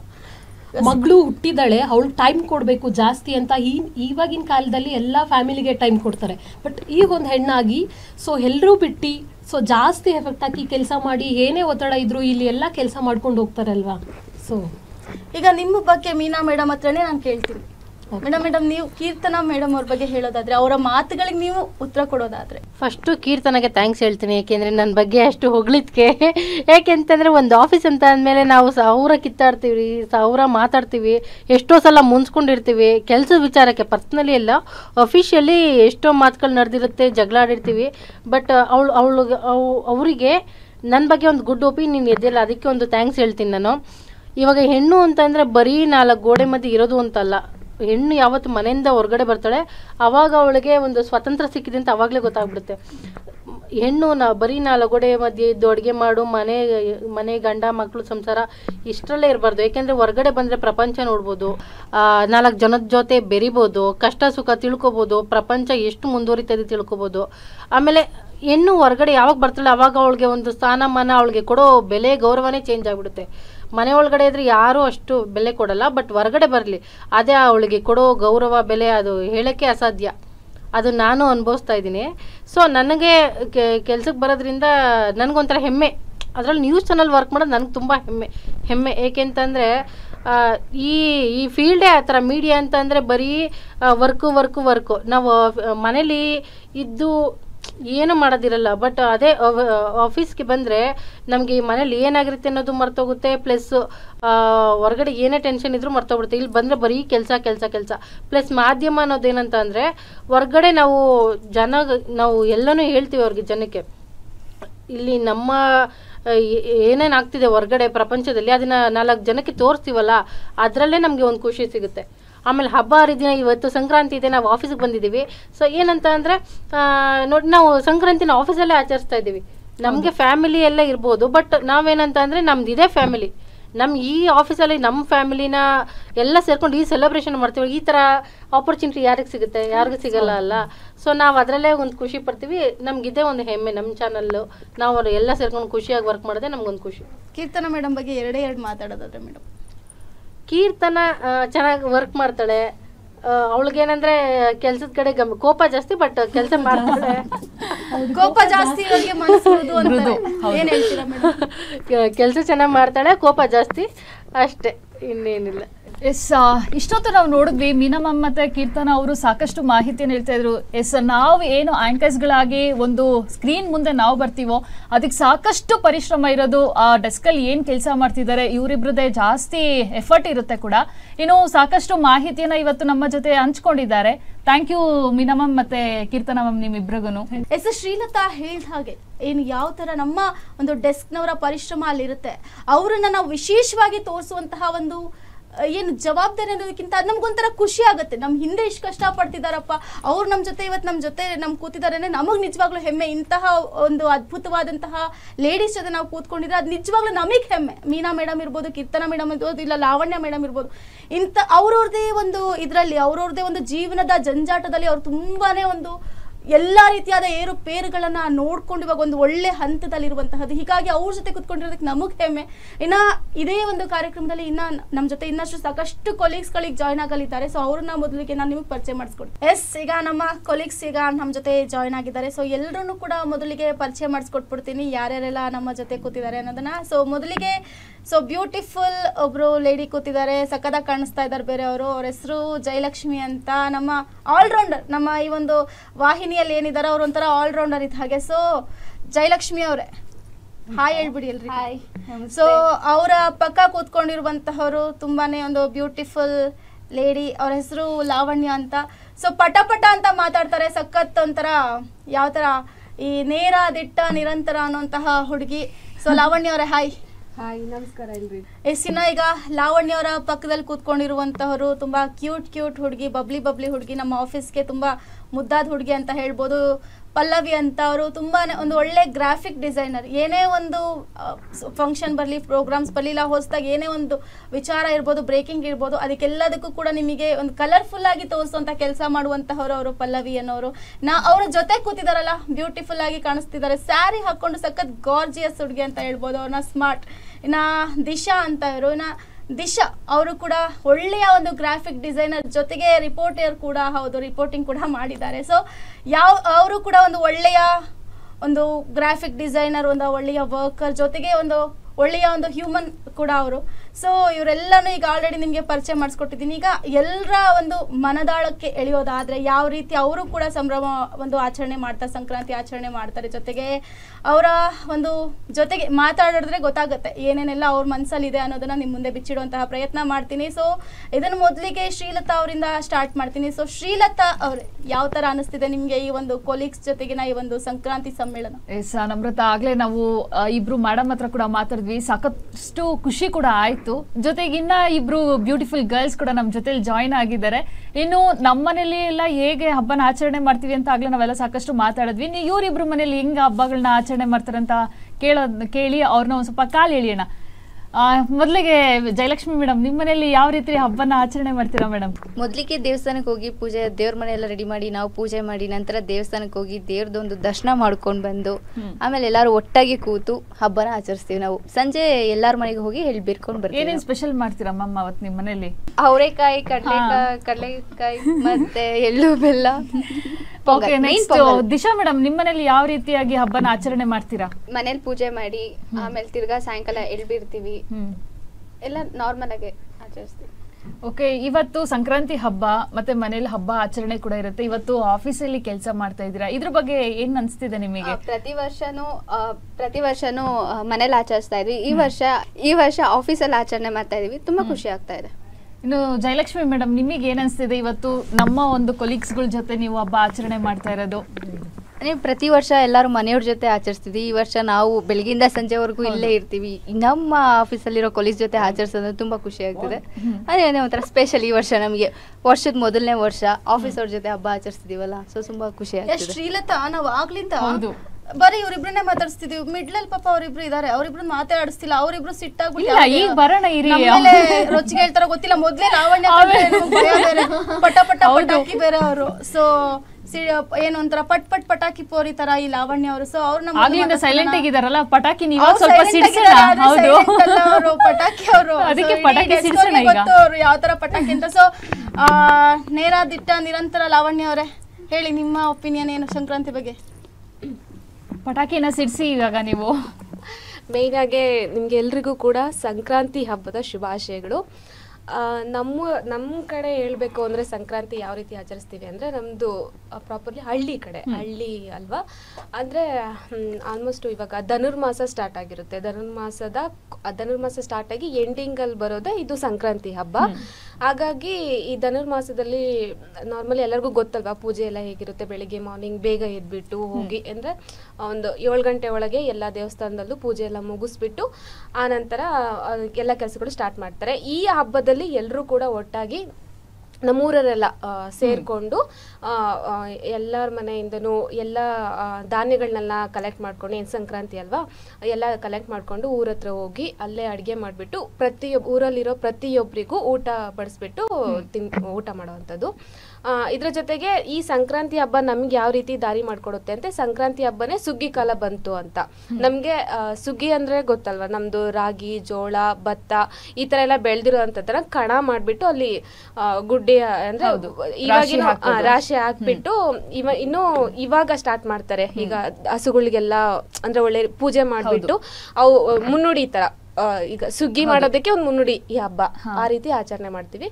ಮಗಳು ಹುಟ್ಟಿದಾಳೆ, ಅವಳು ಟೈಮ್ ಕೊಡಬೇಕು ಜಾಸ್ತಿ ಅಂತ ಈ ಇವಾಗಿನ ಕಾಲದಲ್ಲಿ ಎಲ್ಲ ಫ್ಯಾಮಿಲಿಗೆ ಟೈಮ್ ಕೊಡ್ತಾರೆ. ಬಟ್ ಈಗ ಒಂದು ಹೆಣ್ಣಾಗಿ ಸೊ ಎಲ್ಲರೂ ಬಿಟ್ಟು ಸೊ ಜಾಸ್ತಿ ಎಫೆಕ್ಟ್ ಹಾಕಿ ಕೆಲಸ ಮಾಡಿ, ಏನೇ ಒತ್ತಡ ಇದ್ರು ಇಲ್ಲಿ ಎಲ್ಲ ಕೆಲಸ ಮಾಡ್ಕೊಂಡು ಹೋಗ್ತಾರಲ್ವಾ? ಸೊ ಈಗ ನಿಮ್ಮ ಬಗ್ಗೆ ಮೀನಾ ಮೇಡಮ್ ಹತ್ರನೇ ನಾನು ಕೇಳ್ತೀನಿ. ಮೇಡಮ್ ಮೇಡಮ್ ನೀವು ಕೀರ್ತನ ಮೇಡಮ್ ಅವ್ರ ಬಗ್ಗೆ ಹೇಳೋದಾದ್ರೆ ಅವರ ಮಾತುಗಳಿಗೆ ನೀವು ಉತ್ತರ ಕೊಡೋದಾದ್ರೆ. ಫಸ್ಟು ಕೀರ್ತನಗೆ ಥ್ಯಾಂಕ್ಸ್ ಹೇಳ್ತೀನಿ ಏಕೆಂದರೆ ನನ್ನ ಬಗ್ಗೆ ಅಷ್ಟು ಹೊಗಳಿದ್ಕೆ. ಯಾಕೆಂತಂದ್ರೆ ಒಂದು ಆಫೀಸ್ ಅಂತ ಅಂದಮೇಲೆ ನಾವು ಸಾವಿರ ಕಿತ್ತಾಡ್ತೀವಿ ಸಾವಿರ ಮಾತಾಡ್ತೀವಿ ಎಷ್ಟೋ ಸಲ ಮುನ್ಸ್ಕೊಂಡಿರ್ತೀವಿ ಕೆಲಸದ ವಿಚಾರಕ್ಕೆ ಪರ್ಸ್ನಲಿ ಎಲ್ಲ ಅಫಿಷಿಯಲಿ ಎಷ್ಟೋ ಮಾತುಗಳು ನಡೆದಿರುತ್ತೆ ಜಗಳಾಡಿರ್ತೀವಿ ಬಟ್ ಅವಳು ಅವಳು ಅವರಿಗೆ ನನ್ನ ಬಗ್ಗೆ ಒಂದು ಗುಡ್ ಒಪಿನಿಯನ್ ಇದೆಯಲ್ಲ ಅದಕ್ಕೆ ಒಂದು ಥ್ಯಾಂಕ್ಸ್ ಹೇಳ್ತೀನಿ ನಾನು. ಇವಾಗ ಹೆಣ್ಣು ಅಂತಂದರೆ ಬರೀ ನಾಲ್ಕು ಗೋಡೆ ಮಧ್ಯೆ ಇರೋದು ಅಂತಲ್ಲ. ಹೆಣ್ಣು ಯಾವತ್ತು ಮನೆಯಿಂದ ಹೊರಗಡೆ ಬರ್ತಾಳೆ, ಅವಾಗ ಅವಳಿಗೆ ಒಂದು ಸ್ವತಂತ್ರ ಸಿಕ್ಕಿದೆ ಅಂತ ಅವಾಗಲೇ ಗೊತ್ತಾಗ್ಬಿಡುತ್ತೆ. ಹೆಣ್ಣು ನಾ ಬರೀ ನಾಲ್ಕು ಗೋಡೆ ಮಧ್ಯೆ ಇದ್ದು ಅಡುಗೆ ಮಾಡು, ಮನೆ ಮನೆ ಗಂಡ ಮಕ್ಕಳು ಸಂಸಾರ ಇಷ್ಟರಲ್ಲೇ ಇರಬಾರ್ದು. ಯಾಕೆಂದರೆ ಹೊರಗಡೆ ಬಂದರೆ ಪ್ರಪಂಚ ನೋಡ್ಬೋದು ನಾಲ್ಕು ಜನದ ಜೊತೆ ಬೆರಿಬೋದು, ಕಷ್ಟ ಸುಖ ತಿಳ್ಕೊಬೋದು, ಪ್ರಪಂಚ ಎಷ್ಟು ಮುಂದುವರಿತದೆ ತಿಳ್ಕೊಬೋದು. ಆಮೇಲೆ ಹೆಣ್ಣು ಹೊರಗಡೆ ಯಾವಾಗ ಬರ್ತಾಳೆ, ಅವಾಗ ಅವಳಿಗೆ ಒಂದು ಸ್ಥಾನಮಾನ, ಅವಳಿಗೆ ಕೊಡೋ ಬೆಲೆ, ಗೌರವನೇ ಚೇಂಜ್ ಆಗಿಬಿಡುತ್ತೆ. ಮನೆ ಒಳಗಡೆ ಇದ್ರೆ ಯಾರೂ ಅಷ್ಟು ಬೆಲೆ ಕೊಡಲ್ಲ ಬಟ್ ಹೊರಗಡೆ ಬರಲಿ. ಅದೇ ಅವಳಿಗೆ ಕೊಡೋ ಗೌರವ, ಬೆಲೆ ಅದು ಹೇಳೋಕ್ಕೆ ಅಸಾಧ್ಯ. ಅದು ನಾನು ಅನುಭವಿಸ್ತಾ ಇದ್ದೀನಿ. ಸೊ ನನಗೆ ಕೆಲ್ಸಕ್ಕೆ ಬರೋದ್ರಿಂದ ನನಗೊಂಥರ ಹೆಮ್ಮೆ. ಅದರಲ್ಲಿ ನ್ಯೂಸ್ ಚಾನಲ್ ವರ್ಕ್ ಮಾಡೋದು ನನಗೆ ತುಂಬ ಹೆಮ್ಮೆ ಹೆಮ್ಮೆ. ಏಕೆಂತಂದರೆ ಈ ಈ ಫೀಲ್ಡೇ ಆ ಥರ ಮೀಡಿಯಾ ಅಂತಂದರೆ ಬರೀ ವರ್ಕು ವರ್ಕು ವರ್ಕು ನಾವು ಮನೇಲಿ ಇದ್ದು ಏನು ಮಾಡೋದಿರಲ್ಲ. ಬಟ್ ಅದೇ ಆಫೀಸ್ಗೆ ಬಂದರೆ ನಮಗೆ ಈ ಮನೇಲಿ ಏನಾಗಿರುತ್ತೆ ಅನ್ನೋದು ಮರ್ತೋಗುತ್ತೆ. ಪ್ಲಸ್ ಹೊರಗಡೆ ಏನೇ ಟೆನ್ಷನ್ ಇದ್ರೂ ಮರ್ತೋಗ್ಬಿಡುತ್ತೆ. ಇಲ್ಲಿ ಬಂದರೆ ಬರೀ ಕೆಲಸ ಕೆಲಸ ಕೆಲಸ. ಪ್ಲಸ್ ಮಾಧ್ಯಮ ಅನ್ನೋದೇನಂತ ಅಂದರೆ ಹೊರಗಡೆ ನಾವು ಜನ, ನಾವು ಎಲ್ಲನೂ ಹೇಳ್ತೀವಿ ಅವ್ರಿಗೆ ಜನಕ್ಕೆ. ಇಲ್ಲಿ ನಮ್ಮ ಏನೇನು ಆಗ್ತಿದೆ ಹೊರಗಡೆ ಪ್ರಪಂಚದಲ್ಲಿ ಅದನ್ನು ನಾಲ್ಕು ಜನಕ್ಕೆ ತೋರಿಸ್ತೀವಲ್ಲ, ಅದರಲ್ಲೇ ನಮಗೆ ಒಂದು ಖುಷಿ ಸಿಗುತ್ತೆ. ಆಮೇಲೆ ಹಬ್ಬ ಹರಿದಿನ ಇವತ್ತು ಸಂಕ್ರಾಂತಿ ಇದೆ ನಾವು ಆಫೀಸಿಗೆ ಬಂದಿದ್ದೀವಿ. ಸೊ ಏನಂತ ಅಂದರೆ ನೋಡಿ ನಾವು ಸಂಕ್ರಾಂತಿನ ಆಫೀಸಲ್ಲೇ ಆಚರಿಸ್ತಾ ಇದ್ದೀವಿ. ನಮಗೆ ಫ್ಯಾಮಿಲಿ ಎಲ್ಲ ಇರ್ಬೋದು ಬಟ್ ನಾವೇನಂತ ಅಂದರೆ ನಮ್ದು ಇದೇ ಫ್ಯಾಮಿಲಿ ನಮ್ಮ ಈ ಆಫೀಸಲ್ಲಿ ನಮ್ಮ ಫ್ಯಾಮಿಲಿನ ಎಲ್ಲ ಸೇರ್ಕೊಂಡು ಈ ಸೆಲೆಬ್ರೇಷನ್ ಮಾಡ್ತೀವಿ. ಈ ಥರ ಆಪರ್ಚುನಿಟಿ ಯಾರಿಗೆ ಸಿಗುತ್ತೆ? ಯಾರಿಗೂ ಸಿಗಲ್ಲ ಅಲ್ಲ. ಸೊ ನಾವು ಅದರಲ್ಲೇ ಒಂದು ಖುಷಿ ಪಡ್ತೀವಿ. ನಮಗಿದೇ ಒಂದು ಹೆಮ್ಮೆ ನಮ್ಮ ಚಾನಲ್ಲು ನಾವು ಎಲ್ಲ ಸೇರ್ಕೊಂಡು ಖುಷಿಯಾಗಿ ವರ್ಕ್ ಮಾಡೋದೇ ನಮಗೊಂದು ಖುಷಿ. ಕೀರ್ತನ ಮೇಡಮ್ ಬಗ್ಗೆ ಎರಡೇ ಎರಡು ಮಾತಾಡೋದಾದ್ರೆ ಮೇಡಮ್ ಕೀರ್ತನ ಚೆನ್ನಾಗಿ ವರ್ಕ್ ಮಾಡ್ತಾಳೆ. ಅವಳಿಗೇನಂದ್ರೆ ಕೆಲ್ಸದ ಕಡೆ ಗಮ್ ಕೋಪ ಜಾಸ್ತಿ ಬಟ್ ಕೆಲಸ ಮಾಡ್ತಾಳೆ. ಕೋಪ ಜಾಸ್ತಿ ಏನ್ ಹೇಳ್ತೀರಾ ಕೆಲಸ ಚೆನ್ನಾಗಿ ಮಾಡ್ತಾಳೆ ಕೋಪ ಜಾಸ್ತಿ ಅಷ್ಟೇ ಇನ್ನೇನಿಲ್ಲ. ಎಸ್ ಇಷ್ಟೊತ್ತು ನಾವು ನೋಡಿದ್ವಿ ಮೀನಾ ಮ್ಯಾಮ್ ಮತ್ತೆ ಕೀರ್ತನ ಅವರು ಸಾಕಷ್ಟು ಮಾಹಿತಿಯನ್ನು ಹೇಳ್ತಾ ಇದ್ರು. ಎಸ್, ನಾವು ಏನು ಆಂಕರ್ಸ್ಗಳಾಗಿ ಒಂದು ಸ್ಕ್ರೀನ್ ಮುಂದೆ ನಾವು ಬರ್ತೀವೋ, ಅದಕ್ಕೆ ಸಾಕಷ್ಟು ಪರಿಶ್ರಮ ಇರೋದು ಆ ಡೆಸ್ಕಲ್ಲಿ ಏನು ಕೆಲಸ ಮಾಡ್ತಿದ್ದಾರೆ ಇವರಿಬ್ರದೇ ಜಾಸ್ತಿ ಎಫರ್ಟ್ ಇರುತ್ತೆ ಕೂಡ. ಇನ್ನು ಸಾಕಷ್ಟು ಮಾಹಿತಿಯನ್ನ ಇವತ್ತು ನಮ್ಮ ಜೊತೆ ಹಂಚ್ಕೊಂಡಿದ್ದಾರೆ. ಥ್ಯಾಂಕ್ ಯು ಮೀನಾ ಮ್ಯಾಮ್ ಮತ್ತೆ ಕೀರ್ತನ ಮ್ಯಾಮ್ ನಿಮ್ಮಿಬ್ರಿಗೂ ಎಸ್, ಶ್ರೀಲತಾ ಹೇಳಿದ ಹಾಗೆ, ಏನು ಯಾವ ತರ ನಮ್ಮ ಒಂದು ಡೆಸ್ಕ್ನವರ ಪರಿಶ್ರಮ ಅಲ್ಲಿರುತ್ತೆ, ಅವರನ್ನ ನಾವು ವಿಶೇಷವಾಗಿ ತೋರಿಸುವಂತಹ ಒಂದು ಏನು ಜವಾಬ್ದಾರಿ ಅನ್ನೋದಕ್ಕಿಂತ ನಮ್ಗೊಂಥರ ಖುಷಿ ಆಗುತ್ತೆ. ನಮ್ಮ ಹಿಂದೆ ಇಷ್ಟು ಕಷ್ಟ ಪಡ್ತಿದಾರಪ್ಪ ಅವ್ರು ನಮ್ಮ ಜೊತೆ ಇವತ್ತು ನಮ್ಮ ಜೊತೆ ನಮ್ಮ ಕೂತಿದ್ದಾರೆ ನಮಗೆ ನಿಜವಾಗ್ಲೂ ಹೆಮ್ಮೆ. ಇಂತಹ ಒಂದು ಅದ್ಭುತವಾದಂತಹ ಲೇಡೀಸ್ ಜೊತೆ ನಾವು ಕೂತ್ಕೊಂಡಿದ್ರೆ ಅದು ನಿಜವಾಗ್ಲೂ ನಮಗೆ ಹೆಮ್ಮೆ. ಮೀನಾ ಮೇಡಮ್ ಇರ್ಬೋದು, ಕೀರ್ತನ ಮೇಡಮ್ ಇರ್ಬೋದು, ಇಲ್ಲ ಲಾವಣ್ಯ ಮೇಡಮ್ ಇರ್ಬೋದು. ಇಂಥ ಅವ್ರವ್ರದೇ ಒಂದು ಇದರಲ್ಲಿ, ಅವ್ರವ್ರದೇ ಒಂದು ಜೀವನದ ಜಂಜಾಟದಲ್ಲಿ ಅವ್ರು ತುಂಬಾನೇ ಒಂದು ಎಲ್ಲಾ ರೀತಿಯಾದ ಏರುಪೇರುಗಳನ್ನ ನೋಡ್ಕೊಂಡು ಇವಾಗ ಒಂದು ಒಳ್ಳೆ ಹಂತದಲ್ಲಿರುವಂತಹದ್ದು. ಹೀಗಾಗಿ ಅವ್ರ ಜೊತೆ ಕುತ್ಕೊಂಡಿರೋದಕ್ಕೆ ನಮಗೆ ಹೆಮ್ಮೆ. ಇನ್ನ ಇದೇ ಒಂದು ಕಾರ್ಯಕ್ರಮದಲ್ಲಿ ಇನ್ನ ನಮ್ಮ ಜೊತೆ ಇನ್ನಷ್ಟು ಸಾಕಷ್ಟು ಕೊಲೀಗ್ಸ್ ಗಳಿಗೆ ಜಾಯ್ನ್ ಆಗಲಿದ್ದಾರೆ. ಸೊ ಅವ್ರನ್ನ ಮೊದಲಿಗೆ ನಾನು ನಿಮಗೆ ಪರಿಚಯ ಮಾಡಿಸ್ಕೊಡ್ತೀನಿ. ಎಸ್ ಈಗ ನಮ್ಮ ಕೊಲೀಗ್ಸ್ ಈಗ ನಮ್ಮ ಜೊತೆ ಜಾಯ್ನ್ ಆಗಿದ್ದಾರೆ. ಸೊ ಎಲ್ಲರನ್ನು ಕೂಡ ಮೊದಲಿಗೆ ಪರಿಚಯ ಮಾಡಿಸ್ಕೊಟ್ಬಿಡ್ತೀನಿ. ಯಾರ್ಯಾರೆಲ್ಲ ನಮ್ಮ ಜೊತೆ ಕೂತಿದ್ದಾರೆ ಅನ್ನೋದನ್ನ. ಸೊ ಮೊದಲಿಗೆ ಸೊ ಬ್ಯೂಟಿಫುಲ್ ಒಬ್ರು ಲೇಡಿ ಕೂತಿದ್ದಾರೆ. ಸಕ್ಕದಾಗ ಕಾಣಿಸ್ತಾ ಇದ್ದಾರೆ ಬೇರೆ ಅವರು ಅವ್ರ ಹೆಸರು ಜಯಲಕ್ಷ್ಮಿ ಅಂತ ನಮ್ಮ ಆಲ್ರೌಂಡರ್ ನಮ್ಮ ಈ ಒಂದು ವಾಹಿನಿಯಲ್ಲಿ ಏನಿದ್ದಾರೆ ಅವ್ರು ಒಂಥರ ಆಲ್ರೌಂಡರ್ ಇದ್ದ ಹಾಗೆ. ಸೊ ಜಯಲಕ್ಷ್ಮಿ ಅವರೇ ಹಾಯ್ ಹೇಳ್ಬಿಡಿ ಅಲ್ರಿ ಹಾಯ್ ಸೊ ಅವರ ಪಕ್ಕ ಕೂತ್ಕೊಂಡಿರುವಂತಹವರು ತುಂಬಾನೇ ಒಂದು ಬ್ಯೂಟಿಫುಲ್ ಲೇಡಿ ಅವ್ರ ಹೆಸರು ಲಾವಣ್ಯ ಅಂತ. ಸೊ ಪಟ ಪಟ ಅಂತ ಮಾತಾಡ್ತಾರೆ ಸಖತ್ ಒಂಥರ ಯಾವ ತರ ಈ ನೇರ ದಿಟ್ಟ ನಿರಂತರ ಅನ್ನುವಂತಹ ಹುಡುಗಿ. ಸೊ ಲಾವಣ್ಯ ಅವರೇ ಹಾಯ್. ಹಾಯ್ ಎಲ್ರಿ. ಎಸ್ಸಿನ ಈಗ ಲಾವಣ್ಯ ಅವರ ಪಕ್ಕದಲ್ಲಿ ಕೂತ್ಕೊಂಡಿರುವಂತಹವರು ತುಂಬಾ ಕ್ಯೂಟ್ ಕ್ಯೂಟ್ ಹುಡುಗಿ, ಬಬ್ಲಿ ಬಬ್ಲಿ ಹುಡುಗಿ, ನಮ್ಮ ಆಫೀಸ್ಗೆ ತುಂಬಾ ಮುದ್ದಾದ ಹುಡುಗಿ ಅಂತ ಹೇಳ್ಬೋದು. ಪಲ್ಲವಿ ಅಂತ ಅವರು ತುಂಬಾನೇ ಒಂದು ಒಳ್ಳೆ ಗ್ರಾಫಿಕ್ ಡಿಸೈನರ್. ಏನೇ ಒಂದು ಫಂಕ್ಷನ್ ಬರಲಿ ಪ್ರೋಗ್ರಾಮ್ಸ್ ಬರಲಿ, ಇಲ್ಲ ಹೊಸದಾಗಿ ಏನೇ ಒಂದು ವಿಚಾರ ಇರ್ಬೋದು ಬ್ರೇಕಿಂಗ್ ಇರ್ಬೋದು, ಅದಕ್ಕೆಲ್ಲದಕ್ಕೂ ಕೂಡ ನಿಮಗೆ ಒಂದು ಕಲರ್ಫುಲ್ ಆಗಿ ತೋರಿಸುವಂತ ಕೆಲಸ ಮಾಡುವಂತಹವರು ಅವರು ಪಲ್ಲವಿ ಅನ್ನೋರು. ನಾ, ಅವ್ರ ಜೊತೆ ಕೂತಿದಾರಲ್ಲ ಬ್ಯೂಟಿಫುಲ್ ಆಗಿ ಕಾಣಿಸ್ತಿದ್ದಾರೆ ಸ್ಯಾರಿ ಹಾಕೊಂಡು ಸಖತ್ ಗಾರ್ಜಿಯಸ್ ಹುಡುಗಿ ಅಂತ ಹೇಳ್ಬೋದು, ಅವ್ರನ್ನ ಸ್ಮಾರ್ಟ್ ಇನ್ನ ದಿಶಾ ಅಂತ ಇವರು ಇನ್ನು ದಿಶಾ, ಅವರು ಕೂಡ ಒಳ್ಳೆಯ ಒಂದು ಗ್ರಾಫಿಕ್ ಡಿಸೈನರ್ ಜೊತೆಗೆ ರಿಪೋರ್ಟರ್ ಕೂಡ ಹೌದು ರಿಪೋರ್ಟಿಂಗ್ ಕೂಡ ಮಾಡಿದ್ದಾರೆ. ಸೊ ಯಾವ, ಅವರು ಕೂಡ ಒಂದು ಒಳ್ಳೆಯ ಒಂದು ಗ್ರಾಫಿಕ್ ಡಿಸೈನರ್ ಒಂದು ಒಳ್ಳೆಯ ವರ್ಕರ್ ಜೊತೆಗೆ ಒಂದು ಒಳ್ಳೆಯ ಒಂದು ಹ್ಯೂಮನ್ ಕೂಡ ಅವರು. ಸೊ ಇವರೆಲ್ಲನೂ ಈಗ ಆಲ್ರೆಡಿ ನಿಮಗೆ ಪರಿಚಯ ಮಾಡಿಸ್ಕೊಟ್ಟಿದ್ದೀನಿ. ಈಗ ಎಲ್ಲರ ಒಂದು ಮನದಾಳಕ್ಕೆ ಎಳೆಯೋದಾದರೆ ಯಾವ ರೀತಿ ಅವರು ಕೂಡ ಸಂಭ್ರಮ ಒಂದು ಆಚರಣೆ ಮಾಡ್ತಾರೆ ಸಂಕ್ರಾಂತಿ ಆಚರಣೆ ಮಾಡ್ತಾರೆ. ಜೊತೆಗೆ ಅವರ ಒಂದು ಜೊತೆಗೆ ಮಾತಾಡಿದ್ರೆ ಗೊತ್ತಾಗುತ್ತೆ ಏನೇನೆಲ್ಲ ಅವ್ರ ಮನಸ್ಸಲ್ಲಿದೆ ಅನ್ನೋದನ್ನು ನಿಮ್ಮ ಮುಂದೆ ಬಿಚ್ಚಿಡುವಂತಹ ಪ್ರಯತ್ನ ಮಾಡ್ತೀನಿ. ಸೊ ಇದನ್ನು ಮೊದಲಿಗೆ ಶ್ರೀಲತಾ ಅವರಿಂದ ಸ್ಟಾರ್ಟ್ ಮಾಡ್ತೀನಿ. ಸೊ ಶ್ರೀಲತಾ ಅವ್ರೆ, ಯಾವ ಥರ ಅನಿಸ್ತಿದೆ ನಿಮಗೆ ಈ ಒಂದು ಕೊಲೀಗ್ಸ್ ಜೊತೆಗಿನ ಈ ಒಂದು ಸಂಕ್ರಾಂತಿ ಸಮ್ಮೇಳನ? ಎಸ್ ನಮ್ರತ ಆಗಲೇ ನಾವು ಇಬ್ರು ಮೇಡಮ್ ಹತ್ರ ಕೂಡ ಮಾತಾಡಿದ್ವಿ. ಸಾಕಷ್ಟು ಖುಷಿ ಕೂಡ ಆಯ್ತು. ಜೊತೆಗೆ ಇನ್ನ ಇಬ್ರು ಬ್ಯೂಟಿಫುಲ್ ಗರ್ಲ್ಸ್ ಕೂಡ ನಮ್ಮ ಜೊತೆಲಿ ಜಾಯಿನ್ ಆಗಿದ್ದಾರೆ. ಇನ್ನು ನಮ್ಮ ಮನೇಲಿ ಎಲ್ಲ ಹೇಗೆ ಹಬ್ಬನ ಆಚರಣೆ ಮಾಡ್ತೀವಿ ಅಂತ ಆಗ್ಲೇ ನಾವೆಲ್ಲ ಸಾಕಷ್ಟು ಮಾತಾಡಿದ್ವಿ. ಇವ್ರಿಬ್ರು ಮನೇಲಿ ಹೆಂಗ್ ಹಬ್ಬಗಳನ್ನ ಆಚರಣೆ ಮಾಡ್ತಾರಂತ ಕೇಳೋದ್ ಕೇಳಿ ಅವ್ರನ್ನ ಒಂದ್ ಸ್ವಲ್ಪ ಕಾಲು ಎಳಿಯೋಣ. ಮೊದ್ಲಿಗೆ ಜಯಲಕ್ಷ್ಮಿ ಮೇಡಮ್ ನಿಮ್ಮ ಮನೆಯಲ್ಲಿ ಯಾವ ರೀತಿ ಹಬ್ಬನ ಆಚರಣೆ ಮಾಡ್ತೀರಾ ಮೇಡಮ್? ಮೊದಲಿಗೆ ದೇವಸ್ಥಾನಕ್ಕೆ ಹೋಗಿ ಪೂಜೆ ದೇವ್ರ ಮನೆ ಎಲ್ಲ ರೆಡಿ ಮಾಡಿ ನಾವು ಪೂಜೆ ಮಾಡಿ ನಂತರ ದೇವಸ್ಥಾನಕ್ಕೆ ಹೋಗಿ ದೇವ್ರದೊಂದು ದರ್ಶನ ಮಾಡ್ಕೊಂಡು ಬಂದು ಆಮೇಲೆ ಎಲ್ಲರೂ ಒಟ್ಟಾಗಿ ಕೂತು ಹಬ್ಬನ ಆಚರಿಸ್ತೀವಿ ನಾವು. ಸಂಜೆ ಎಲ್ಲಾರ ಮನೆಗೆ ಹೋಗಿ ಹೇಳಿ ಬಿರ್ಕೊಂಡು ಬರ್ತೀವಿ ಏನೇನು ಸ್ಪೆಷಲ್ ಮಾಡ್ತೀರಾ ಮಮ್ಮ ಅವತ್ತು ನಿಮ್ಮ ಮನೆಯಲ್ಲಿ? ಅವರೆಕಾಯಿ ಕಡಲೆಕಾಯಿ ಕಡಲೆಕಾಯಿ ಮತ್ತೆ ಎಳ್ಳು ಬೆಲ್ಲ ದಿಶಾ ಮೇಡಮ್ ನಿಮ್ಮ ಮನೇಲಿ ಯಾವ ರೀತಿಯಾಗಿ ಹಬ್ಬನ ಆಚರಣೆ ಮಾಡ್ತೀರಾ? ಮನೇಲಿ ಪೂಜೆ ಮಾಡಿ ಆಮೇಲೆ ತಿರ್ಗಾ ಸಾಯಂಕಾಲ ಎಳ್ಬಿಡ್ತೀವಿ ಹ್ಮ್. ಎಲ್ಲ ನಾರ್ಮಲ್ ಆಗಿ ಆಚರಿಸ್ತೀವಿ. ಓಕೆ ಇವತ್ತು ಸಂಕ್ರಾಂತಿ ಹಬ್ಬ ಮತ್ತೆ ಮನೇಲಿ ಹಬ್ಬ ಆಚರಣೆ ಕೂಡ ಇರುತ್ತೆ. ಇವತ್ತು ಆಫೀಸಲ್ಲಿ ಕೆಲಸ ಮಾಡ್ತಾ ಇದ್ದೀರಾ? ಇದ್ರ ಬಗ್ಗೆ ಏನ್ ಅನ್ಸ್ತಿದೆ ನಿಮಗೆ? ಪ್ರತಿ ವರ್ಷನೂ ಪ್ರತಿ ವರ್ಷನೂ ಮನೇಲಿ ಆಚರಿಸ್ತಾ ಇದ್ವಿ. ಈ ವರ್ಷ ಈ ವರ್ಷ ಆಫೀಸಲ್ಲಿ ಆಚರಣೆ ಮಾಡ್ತಾ ಇದೀವಿ ತುಂಬಾ ಖುಷಿ ಆಗ್ತಾ ಇದೆ. ಇನ್ನು ಜಯಲಕ್ಷ್ಮಿ ಮೇಡಮ್ ನಿಮಗೆ ಏನ್ ಅನ್ಸ್ತಿದೆ? ಇವತ್ತು ನಮ್ಮ ಒಂದು ಕೊಲೀಗ್ಸ್ಗಳ ಜೊತೆ ನೀವು ಹಬ್ಬ ಆಚರಣೆ ಮಾಡ್ತಾ ಇರೋದು. ನೀವು ಪ್ರತಿ ವರ್ಷ ಎಲ್ಲರೂ ಮನೆಯವ್ರ ಜೊತೆ ಆಚರಿಸ್ತಿದ್ವಿ ಈ ವರ್ಷ ನಾವು ಬೆಳಗಿಂದ ಸಂಜೆವರೆಗೂ ಇಲ್ಲೇ ಇರ್ತೀವಿ. ನಮ್ಮ ಆಫೀಸಲ್ಲಿರೋ ಕೊಲೀಸ್ ಜೊತೆ ಆಚರಿಸೋದು ತುಂಬಾ ಖುಷಿ ಆಗ್ತದೆ. ಅದೇ ಒಂಥರ ಸ್ಪೆಷಲ್ ಈ ವರ್ಷ ನಮಗೆ. ವರ್ಷದ ಮೊದಲನೇ ವರ್ಷ ಆಫೀಸ್ ಅವ್ರ ಜೊತೆ ಹಬ್ಬ ಆಚರಿಸ್ತಿದೀವಲ್ಲ ಸೊ ತುಂಬಾ ಖುಷಿ ಆಗ್ತದೆ. ಶ್ರೀಲತಾ ನಾವು ಆಗ್ಲಿಂದ? ಹೌದು. ಬರೀ ಇವ್ರಿಬ್ರನ್ನೇ ಮಾತಾಡಿಸ್ತಿದೀವಿ. ಮಿಡ್ಲಲ್ ಪಾಪ ಅವ್ರಿಬ್ರು ಇದಾರೆ. ಅವ್ರಿಬ್ರು ಮಾತಾಡಿಸ್ತಿಲ್ಲ. ಅವ್ರಿಬ್ರು ಸಿಟ್ಟಾಗ್ಬಿಟ್ಟು ಇಲ್ಲ, ಈಗ ಬರೋಣ ಇರಿ. ರೊಚ್ಚಿಗೆ ಹೇಳ್ತಾರ ಗೊತ್ತಿಲ್ಲ. ಮೊದ್ಲೇ ಲಾವಣ್ಯ ಪಟ ಪಟ ಪಟಾಕಿ ಬೇರೆ ಅವರು. ಸೊ ಏನು ಒಂಥರ ಪಟ್ ಪಟ್ ಪಟಾಕಿ ಪೋರಿ ತರ ಈ ಲಾವಣ್ಯ ಅವರು ಸೊ ಅವ್ರು ನಮ್ಮ ಸೈಲೆಂಟ್ ಆಗಿದಾರಲ್ಲ ಪಟಾಕಿ ನೀವು ಸ್ವಲ್ಪ ಸಿಡ್ಸೋಣ? ಹೌದು. silent ಪಟಾಕಿ ಅವರು. ಅದಕ್ಕೆ ಪಟಾಕಿ ಸಿಡ್ಸೋಣ ಈಗ? ಅವರು ಯಾವ ತರ ಪಟಾಕಿ ಅಂತ. ಸೊ ನೇರ ದಿಟ್ಟ ನಿರಂತರ ಲಾವಣ್ಯ ಅವರೇ ಹೇಳಿ ನಿಮ್ಮ ಒಪಿನಿಯನ್ ಏನು ಸಂಕ್ರಾಂತಿ ಬಗ್ಗೆ? ಪಟಾಕಿನ ಸಿಡಿಸಿ ಇವಾಗ ನೀವು. ಮೇಯ್ನಾಗೆ ನಿಮ್ಗೆ ಎಲ್ರಿಗೂ ಕೂಡ ಸಂಕ್ರಾಂತಿ ಹಬ್ಬದ ಶುಭಾಶಯಗಳು. ನಮ್ಮ ನಮ್ಮ ಕಡೆ ಹೇಳ್ಬೇಕು ಅಂದರೆ ಸಂಕ್ರಾಂತಿ ಯಾವ ರೀತಿ ಆಚರಿಸ್ತೀವಿ ಅಂದರೆ ನಮ್ಮದು ಪ್ರಾಪರ್ಲಿ ಹಳ್ಳಿ ಕಡೆ ಹಳ್ಳಿ ಅಲ್ವಾ? ಅಂದರೆ ಆಲ್ಮೋಸ್ಟ್ ಇವಾಗ ಧನುರ್ಮಾಸ ಸ್ಟಾರ್ಟ್ ಆಗಿರುತ್ತೆ. ಧನುರ್ಮಾಸದ ಧನುರ್ಮಾಸ ಸ್ಟಾರ್ಟ್ ಆಗಿ ಎಂಡಿಂಗಲ್ಲಿ ಬರೋದೇ ಇದು ಸಂಕ್ರಾಂತಿ ಹಬ್ಬ. ಹಾಗಾಗಿ ಈ ಧನುರ್ಮಾಸದಲ್ಲಿ ನಾರ್ಮಲಿ ಎಲ್ಲರಿಗೂ ಗೊತ್ತಲ್ವಾ? ಪೂಜೆ ಎಲ್ಲ ಹೇಗಿರುತ್ತೆ? ಬೆಳಿಗ್ಗೆ ಮಾರ್ನಿಂಗ್ ಬೇಗ ಎದ್ಬಿಟ್ಟು ಹೋಗಿ ಅಂದರೆ ಒಂದು ಏಳು ಗಂಟೆ ಒಳಗೆ ಎಲ್ಲ ದೇವಸ್ಥಾನದಲ್ಲೂ ಪೂಜೆ ಎಲ್ಲ ಮುಗಿಸ್ಬಿಟ್ಟು ಆ ನಂತರ ಎಲ್ಲ ಕೆಲಸಗಳು ಸ್ಟಾರ್ಟ್ ಮಾಡ್ತಾರೆ. ಈ ಹಬ್ಬದಲ್ಲಿ ಎಲ್ಲರೂ ಕೂಡ ಒಟ್ಟಾಗಿ ನಮ್ಮೂರರೆಲ್ಲ ಸೇರಿಕೊಂಡು ಎಲ್ಲರ ಮನೆಯಿಂದನೂ ಎಲ್ಲ ಧಾನ್ಯಗಳನ್ನೆಲ್ಲ ಕಲೆಕ್ಟ್ ಮಾಡ್ಕೊಂಡು ಏನು ಸಂಕ್ರಾಂತಿ ಅಲ್ವಾ ಎಲ್ಲ ಕಲೆಕ್ಟ್ ಮಾಡ್ಕೊಂಡು ಊರ ಹತ್ರ ಹೋಗಿ ಅಲ್ಲೇ ಅಡುಗೆ ಮಾಡಿಬಿಟ್ಟು ಪ್ರತಿಯೊಬ್ಬ ಊರಲ್ಲಿರೋ ಪ್ರತಿಯೊಬ್ಬರಿಗೂ ಊಟ ಬಡಿಸ್ಬಿಟ್ಟು ತಿನ್ ಊಟ ಮಾಡೋವಂಥದ್ದು. ಇದ್ರ ಜೊತೆಗೆ ಈ ಸಂಕ್ರಾಂತಿ ಹಬ್ಬ ನಮ್ಗೆ ಯಾವ ರೀತಿ ದಾರಿ ಮಾಡ್ಕೊಡುತ್ತೆ ಅಂತ ಸಂಕ್ರಾಂತಿ ಹಬ್ಬನೇ ಸುಗ್ಗಿ ಕಾಲ ಬಂತು ಅಂತ. ನಮ್ಗೆ ಸುಗ್ಗಿ ಅಂದ್ರೆ ಗೊತ್ತಲ್ವಾ? ನಮ್ದು ರಾಗಿ ಜೋಳ ಭತ್ತ ಈ ತರ ಎಲ್ಲ ಬೆಳೆದಿರೋ ಅಂತದನ್ನ ಕಣ ಮಾಡ್ಬಿಟ್ಟು ಅಲ್ಲಿ ಗುಡ್ಡೆ ಅಂದ್ರೆ ಇವಾಗಿನ ರಾಶಿ ಹಾಕ್ಬಿಟ್ಟು ಇವ ಇನ್ನು ಇವಾಗ ಸ್ಟಾರ್ಟ್ ಮಾಡ್ತಾರೆ. ಈಗ ಹಸುಗಳಿಗೆಲ್ಲ ಅಂದ್ರೆ ಒಳ್ಳೆ ಪೂಜೆ ಮಾಡ್ಬಿಟ್ಟು ಅವು ಮುನ್ನುಡಿ ತರ. ಈಗ ಸುಗ್ಗಿ ಮಾಡೋದಕ್ಕೆ ಒಂದು ಮುನ್ನುಡಿ ಈ ಹಬ್ಬ. ಆ ರೀತಿ ಆಚರಣೆ ಮಾಡ್ತೀವಿ.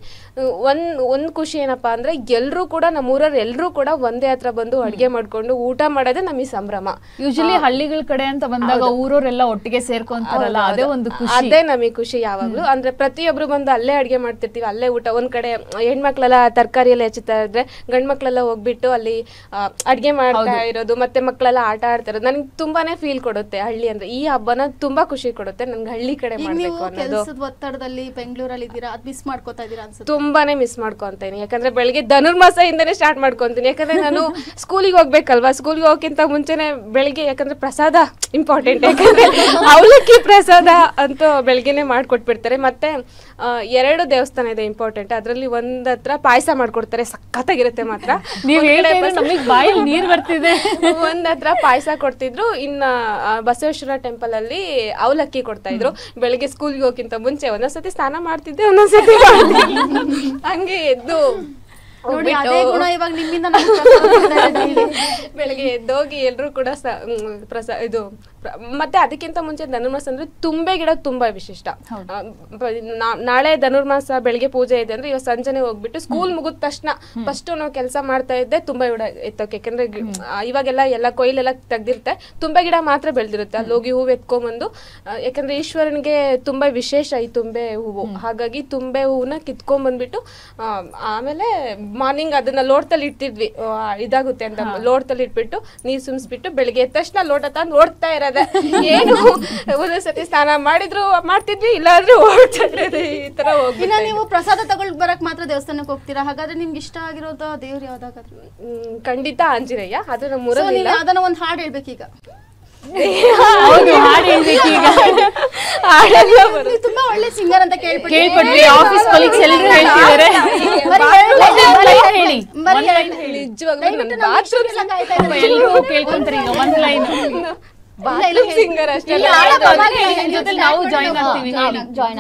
ಒಂದ್ ಒಂದ್ ಖುಷಿ ಏನಪ್ಪಾ ಅಂದ್ರೆ ಎಲ್ರೂ ಕೂಡ ನಮ್ಮೂರವ್ರು ಎಲ್ರೂ ಕೂಡ ಒಂದೇ ಹತ್ರ ಬಂದು ಅಡ್ಗೆ ಮಾಡ್ಕೊಂಡು ಊಟ ಮಾಡೋದೇ ನಮಗೆ ಸಂಭ್ರಮ. ಯೂಶಲಿ ಹಳ್ಳಿಗಳ ಕಡೆ ಅಂತ ಬಂದಾಗ ಊರವರೆಲ್ಲ ಒಟ್ಟಿಗೆ ಸೇರ್ಕೊಂತಾರಲ್ಲ ಅದೇ ಒಂದು ಖುಷಿ. ಅದೇ ನಮಗೆ ಖುಷಿ ಯಾವಾಗ್ಲೂ. ಅಂದ್ರೆ ಪ್ರತಿಯೊಬ್ರು ಬಂದು ಅಲ್ಲೇ ಅಡ್ಗೆ ಮಾಡ್ತಿರ್ತೀವಿ ಅಲ್ಲೇ ಊಟ. ಒಂದ್ ಕಡೆ ಹೆಣ್ಮಕ್ಳೆಲ್ಲ ತರಕಾರಿ ಎಲ್ಲ ಹೆಚ್ಚುತ್ತಾ ಇದ್ರೆ ಗಂಡ್ಮಕ್ಳೆಲ್ಲ ಹೋಗ್ಬಿಟ್ಟು ಅಲ್ಲಿ ಅಡ್ಗೆ ಮಾಡ್ತಾ ಇರೋದು ಮತ್ತೆ ಮಕ್ಕಳೆಲ್ಲ ಆಟ ಆಡ್ತಾ ಇರೋದು. ನನಗೆ ತುಂಬಾನೇ ಫೀಲ್ ಕೊಡುತ್ತೆ ಹಳ್ಳಿ ಅಂದ್ರೆ. ಈ ಹಬ್ಬನ ತುಂಬಾ ಖುಷಿ ಕೊಡುತ್ತೆ. ನನ್ಗೆ ಹಳ್ಳಿ ಕಡೆ ಅನ್ನೋದು. ಒತ್ತಡದಲ್ಲಿ ಬೆಂಗಳೂರಲ್ಲಿ ಇದ್ದೀರಾ? ಅದ್ ಮಿಸ್ ಮಾಡ್ಕೋತಾ ಇದ್ದೀರಾ ಅನ್ಸುತ್ತೆ. ತುಂಬಾನೇ ಮಿಸ್ ಮಾಡ್ಕೊಂತೀನಿ. ಯಾಕಂದ್ರೆ ಬೆಳಿಗ್ಗೆ ಧನುರ್ಮಾಸದಿಂದನೇ ಸ್ಟಾರ್ಟ್ ಮಾಡ್ಕೊಂತೀನಿ. ಯಾಕಂದ್ರೆ ನಾನು ಸ್ಕೂಲಿಗೆ ಹೋಗ್ಬೇಕಲ್ವಾ? ಸ್ಕೂಲ್ಗೆ ಹೋಗಕ್ಕಿಂತ ಮುಂಚೆನೆ ಬೆಳಿಗ್ಗೆ ಯಾಕಂದ್ರೆ ಪ್ರಸಾದ ಇಂಪಾರ್ಟೆಂಟ್ ಯಾಕಂದ್ರೆ ಅವಲಕ್ಕಿ ಪ್ರಸಾದ ಅಂತ ಬೆಳಿಗ್ಗೆನೆ ಮಾಡ್ಕೊಟ್ಬಿಡ್ತಾರೆ. ಮತ್ತೆ ಆ, ಎರಡು ದೇವಸ್ಥಾನ ಇದೆ ಇಂಪಾರ್ಟೆಂಟ್ ಅದರಲ್ಲಿ ಒಂದ್ ಹತ್ರ ಪಾಯಸ ಮಾಡ್ಕೊಡ್ತಾರೆ. ಸಖತ್ತಾಗಿರುತ್ತೆ ಮಾತ್ರ. ನೀರ್ ಬರ್ತಿದೆ. ಒಂದ್ ಹತ್ರ ಪಾಯಸ ಕೊಡ್ತಿದ್ರು. ಇನ್ನ ಬಸವೇಶ್ವರ ಟೆಂಪಲ್ ಅಲ್ಲಿ ಅವಲಕ್ಕಿ ಕೊಡ್ತಾ ಇದ್ರು. ಬೆಳಗ್ಗೆ ಸ್ಕೂಲ್ಗೆ ಹೋಗಿಂತ ಮುಂಚೆ ಒಂದೊಂದ್ಸತಿ ಸ್ನಾನ ಮಾಡ್ತಿದ್ದೆ ಒಂದೊಂದ್ಸತಿ. ಹಂಗೆ ಎದ್ದು ನೋಡಿ ಅದೇ ಗುಣ ಇವಾಗ ನಿಮ್ಮಿಂದ. ಬೆಳಗ್ಗೆ ಎದ್ದೋಗಿ ಎಲ್ಲರೂ ಕೂಡ ಪ್ರಸ ಇದು ಮತ್ತೆ ಅದಕ್ಕಿಂತ ಮುಂಚೆ ಧನುರ್ಮಾಸ ಅಂದ್ರೆ ತುಂಬೆ ಗಿಡ ತುಂಬಾ ವಿಶಿಷ್ಟ. ಆ, ನಾಳೆ ಧನುರ್ಮಾಸ ಬೆಳಿಗ್ಗೆ ಪೂಜೆ ಇದೆ ಅಂದ್ರೆ ಇವತ್ತು ಸಂಜೆನೆ ಹೋಗ್ಬಿಟ್ಟು ಸ್ಕೂಲ್ ಮುಗಿದ ತಕ್ಷಣ ಫಸ್ಟ್ ನಾವು ಕೆಲಸ ಮಾಡ್ತಾ ಇದ್ದೆ ತುಂಬಾ ಗಿಡ ಎತ್ತೋಕೆ. ಯಾಕಂದ್ರೆ ಇವಾಗೆಲ್ಲ ಎಲ್ಲ ಕೊಯ್ಲೆಲ್ಲ ತೆಗ್ದಿರುತ್ತೆ. ತುಂಬೆ ಗಿಡ ಮಾತ್ರ ಬೆಳೆದಿರುತ್ತೆ. ಅಲ್ಲಿ ಹೋಗಿ ಹೂವು ಎತ್ಕೊಂಬಂದು ಯಾಕಂದ್ರೆ ಈಶ್ವರನಿಗೆ ತುಂಬಾ ವಿಶೇಷ ಈ ತುಂಬೆ ಹೂವು. ಹಾಗಾಗಿ ತುಂಬೆ ಹೂವನ್ನ ಕಿತ್ಕೊಂಡ್ಬಂದ್ಬಿಟ್ಟು ಆ, ಆಮೇಲೆ ಮಾರ್ನಿಂಗ್ ಅದನ್ನ ಲೋಟದಲ್ಲಿ ಇಡ್ತಿದ್ವಿ. ಇದಾಗುತ್ತೆ ಅಂತ ಲೋಟದಲ್ಲಿ ಇಟ್ಬಿಟ್ಟು ನೀರ್ ಸುಮ್ಸ್ಬಿಟ್ಟು ಬೆಳಿಗ್ಗೆ ಎದ್ದ ತಕ್ಷಣ ಲೋಟ ತಂದು ಓಡ್ತಾ ಇರೋದೆ ಏನು ಒಂದೊಂದ್ಸತಿ ಸ್ನಾನ ಮಾಡಿದ್ರು ಮಾಡ್ತಿದ್ವಿ ಇಲ್ಲಾಂದ್ರೆ ಓಡ್ತಾ ಇರೋದು ಈ ತರ ಇನ್ನ ನೀವು ಪ್ರಸಾದ ತಗೊಳಕ್ ಬರಕ್ ಮಾತ್ರ ದೇವಸ್ಥಾನಕ್ಕೆ ಹೋಗ್ತೀರಾ ಹಾಗಾದ್ರೆ ನಿಮ್ಗೆ ಇಷ್ಟ ಆಗಿರೋದ ದೇವ್ರ ಯಾವ್ದಾಗಾದ್ರು ಖಂಡಿತ ಆಂಜನೇಯ ಅದು ನಮ್ಮ ಅದನ್ನ ಊರಲ್ಲಿ ಯಾವ್ದಾನ ಒಂದ್ ಹಾಡ್ ಹೇಳ್ಬೇಕೀಗ ತುಂಬಾ ಒಳ್ಳೆ ಸಿಂಗರ್ ಅಂತ ಕೇಳ್ಪಟ್ವಿ ಆಫೀಸ್ ಕೊಲೀಗ್ಸ್ ಎಲ್ಲರೂ ಹೇಳ್ತಿದ್ದಾರೆ ನಿಜವಾಗ್ಲೂ ಬಾತ್ರೂಮ್. ಎಲ್ಲರೂ ಕೇಳ್ಕೊಂತಾರೆ ಈಗ ಒಂದ್ ಲೈನ್ ಸಿಂಗರ್ ಅಷ್ಟೇ ನಾವು ಜಾಯಿನ್ ಆಗ್ತೀವಿ. ಜಾಯ್ನ್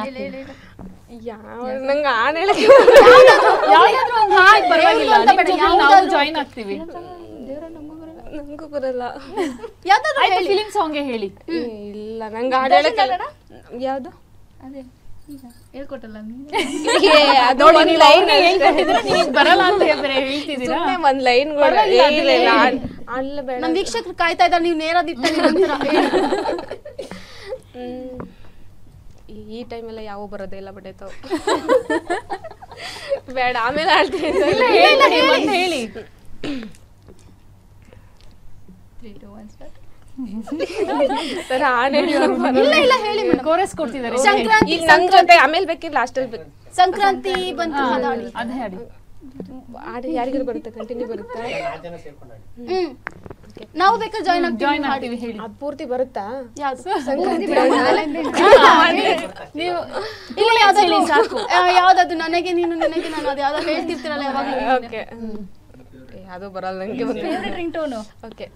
ನಂಗೆ ಹೇಳಕ್ಕೆ ಪರವಾಗಿಲ್ಲ. ನಾವು. ಜಾಯಿನ್ ಆಗ್ತೀವಿ. ನಂಗೂ ಬರಲ್ಲ. ಯಾವ್ದಾದ್ರು ಫಿಲಿಂ ಸಾಂಗ್ ಹೇಳಿ. ಇಲ್ಲ ನಂಗೆ ಹಾಡು ಹೇಳಕ್ಕೆ ಯಾವ್ದು? ಹೇಳ್ಕೊಟ್ಟಲ್ಲ ಅದು. ಒಂದ್ ಲೈನ್ ನಮ್ ವೀಕ್ಷಕರು ಕಾಯ್ತಾ ಇದ್ದಾರೆ ನೀವು ನೇರ ಈ- ಟೈಮ್ ಎಲ್ಲ ಯಾವ ಬರೋದೇ ಇಲ್ಲ ಬಟ್ ಬೇಡ ಆಮೇಲೆ ಆಡ್ತೀನಿ ಹೇಳಿ ಹೇಳಿ. ಸರ್ ಆನೆ ಇಲ್ಲ ಇಲ್ಲ ಹೇಳಿ ಮೇಡಮ್. ಕೋರಸ್ ಕೊಡ್ತಿದ್ದಾರೆ ಸಂಕ್ರಾಂತಿ ಈಗ ನನ್ ಜೊತೆ ಆಮೇಲೆ ಬೇಕು ಲಾಸ್ಟಲ್ಲಿ ಬೇಕು ಸಂಕ್ರಾಂತಿ ಬಂತು ಅದ್ ಯಾರಿಗಾರು ಬರುತ್ತೆ? ಕಂಟಿನ್ಯೂ ಬರುತ್ತೆ? ಹ್ಮ್ ನಾವು ಬೇಕಾದ್ರೆ ಜಾಯ್ನ್ ಜಾಯ್ನ್ ಜಾಯಿನ್ ಆಗ್ತೀವಿ ಹೇಳಿ. ಅದು ಪೂರ್ತಿ ಬರುತ್ತಾ? ನೀವು ಇಲ್ಲ ಯಾವ್ದಾದ್ರು ಸಾಕು. ಯಾವ್ದಾದ್ರು ನನಗೆ ನೀನು ನನಗೆ ನಾನು ಅದು ಯಾವ್ದೋ ಹೇಳ್ತಿರ್ತೀರಲ್ಲ ಯಾವಾಗ ಓಕೆ ಅದು ಬರಲ್ಲ ನಂಗೆ ಫೇವ್ರೆಟ್ ರಿಂಗ್ ಟೋನು ಓಕೆ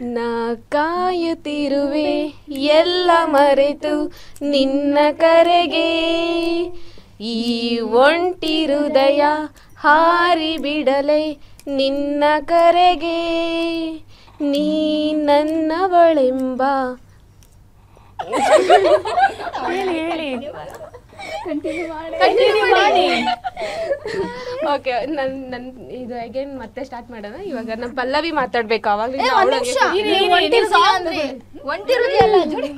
ನಾ ಕಾಯುತ್ತಿರುವೆ ಎಲ್ಲ ಮರೆತು ನಿನ್ನ ಕರೆಗೆ. ಈ ಒಂಟಿ ಹೃದಯ ಹಾರಿ ಬಿಡಲೆ ನಿನ್ನ ಕರೆಗೆ. ನೀ ನನ್ನವಳೆಂಬ. ಹೇಳಿ ಹೇಳಿ. ಕಂಟಿನ್ಯೂ ಮಾಡಿ. ಓಕೆ ನನ್ ನನ್ ಇದು ಅಗೇನ್ ಮತ್ತೆ ಸ್ಟಾರ್ಟ್ ಮಾಡೋಣ. ಇವಾಗ ನಮ್ಮ ಪಲ್ಲವಿ ಮಾತಾಡ್ಬೇಕು ಅವಾಗ ಒಂದ್ ನನ್ನ ಇರಿ, ಇರಿ, ನೀವು ಅಂದ್ರೆ ಒಂಟಿ ಹೃದಯ ಅಲ್ಲ ಜೋಡಿ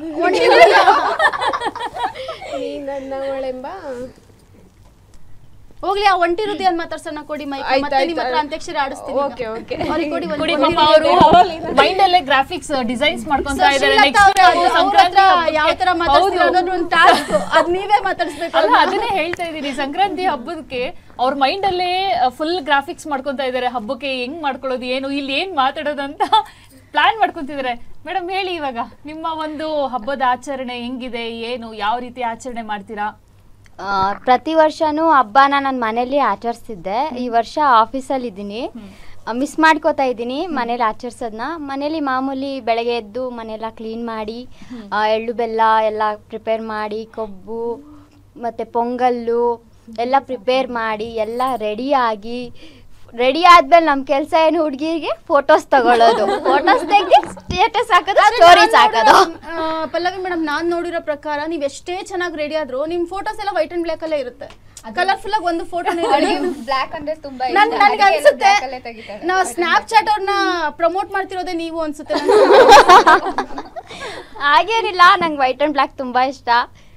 ನೀ ನನ್ನವಳೆಂಬ ಹೋಗ್ಲಿ ಆ ಒಂಟಿ ಹೃದಯ ಅಂತ ಮಾತಾಡ್ಸೋಣ. ಕೊಡಿ ಮೈಕ್. ಮತ್ತೆ ನಿಮ್ಮ ಹತ್ರ. ಆಡಿಸ್ತೀನಿ ಓಕೆ ಓಕೆ ಅವ್ರಿಗೆ ಕೊಡಿ ಕೊಡಿ ಪಾಪ ಅವರು ಮೈಂಡ್ ಅಲ್ಲೇ ಗ್ರಾಫಿಕ್ಸ್ ಡಿಸೈನ್ಸ್ ಮಾಡ್ಕೊಂತ ಇದ್ದಾರೆ ನೆಕ್ಸ್ಟ್ ಹತ್ರ ಯಾವ ತರ ಮಾತಾಡ್ತೀರಾ ಅನ್ನೋದು ಒಂದು ಟಾಸ್ಕ್ ಅದ್ ನೀವೇ ಮಾತಾಡಿಸ್ಬೇಕು. ಅಲ್ಲ ಅದನ್ನೇ ಹೇಳ್ತಾ ಇದ್ದೀನಿ. ಸಂಕ್ರಾಂತಿ ಹಬ್ಬಕ್ಕೆ ಅವ್ರ ಮೈಂಡ್ ಅಲ್ಲೇ ಫುಲ್ ಗ್ರಾಫಿಕ್ಸ್ ಮಾಡ್ಕೊಂತ ಇದ್ದಾರೆ ಹಬ್ಬಕ್ಕೆ ಹೆಂಗ್ ಮಾಡ್ಕೊಳ್ಳೋದು ಏನು ಇಲ್ಲಿ ಏನ್ ಮಾತಾಡೋದಂತ ಅಂತ ಪ್ಲಾನ್ ಮಾಡ್ಕೊಂತಿದ್ದಾರೆ ಮೇಡಮ್ ಹೇಳಿ ಇವಾಗ. ನಿಮ್ಮ ಒಂದು ಹಬ್ಬದ ಆಚರಣೆ ಹೆಂಗಿದೆ ಏನು ಯಾವ ರೀತಿ ಆಚರಣೆ ಮಾಡ್ತೀರಾ? ಪ್ರತಿ ವರ್ಷನೂ ಹಬ್ಬನ ನಾನು ಮನೇಲಿ ಆಚರಿಸ್ತಿದ್ದೆ ಈ ವರ್ಷ ಆಫೀಸಲ್ಲಿ ಇದ್ದೀನಿ. ಮಿಸ್ ಮಾಡ್ಕೋತಾ ಇದ್ದೀನಿ ಮನೇಲಿ ಆಚರಿಸೋದನ್ನ ಮನೇಲಿ ಮಾಮೂಲಿ ಬೆಳಗ್ಗೆ ಎದ್ದು ಮನೆಯೆಲ್ಲ ಕ್ಲೀನ್ ಮಾಡಿ ಎಳ್ಳು ಬೆಲ್ಲ ಎಲ್ಲ ಪ್ರಿಪೇರ್ ಮಾಡಿ ಕೊಬ್ಬು ಮತ್ತು ಪೊಂಗಲ್ಲು ಎಲ್ಲ ಪ್ರಿಪೇರ್ ಮಾಡಿ ಎಲ್ಲ ರೆಡಿಯಾಗಿ ರೆಡಿ ಆದ್ಮೇಲೆ ನಮ್ ಕೆಲಸ ಏನು ಹುಡುಗಿಗೆ ಫೋಟೋಸ್ ತಗೊಳ್ಳೋದು. ಫೋಟೋಸ್ ತೆಗ್ದು ಸ್ಟೇಟಸ್ ಹಾಕೋದು ಸ್ಟೋರೀಸ್ ಹಾಕೋದು. ಪಲ್ಲವಿ ಮೇಡಮ್ ನಾನ್ ನೋಡಿರೋ ಪ್ರಕಾರ ನೀವ್ ಎಷ್ಟೇ ಚೆನ್ನಾಗಿ ರೆಡಿ ಆದ್ರೂ ನಿಮ್ ಫೋಟೋಸ್ ಎಲ್ಲ ವೈಟ್ ಅಂಡ್ ಬ್ಲಾಕ್ ಅಲ್ಲೇ ಇರುತ್ತೆ. ಕಲರ್ಫುಲ್ ಆಗಿ ಒಂದು ಫೋಟೋ ಬ್ಲಾಕ್ ಅಂದ್ರೆ ತುಂಬಾ ನನ್ ನನ್ಗೆ ಅನ್ಸುತ್ತೆ ನಾವು ಸ್ನ್ಯಾಪ್ಚಾಟ್ ಅವ್ರನ್ನ ಪ್ರಮೋಟ್ ಮಾಡ್ತಿರೋದೇ ನೀವು ಅನ್ಸುತ್ತೆ ಹಾಗೇನಿಲ್ಲ ನಂಗೆ ವೈಟ್ ಅಂಡ್ ಬ್ಲ್ಯಾಕ್ ತುಂಬಾ ಇಷ್ಟ.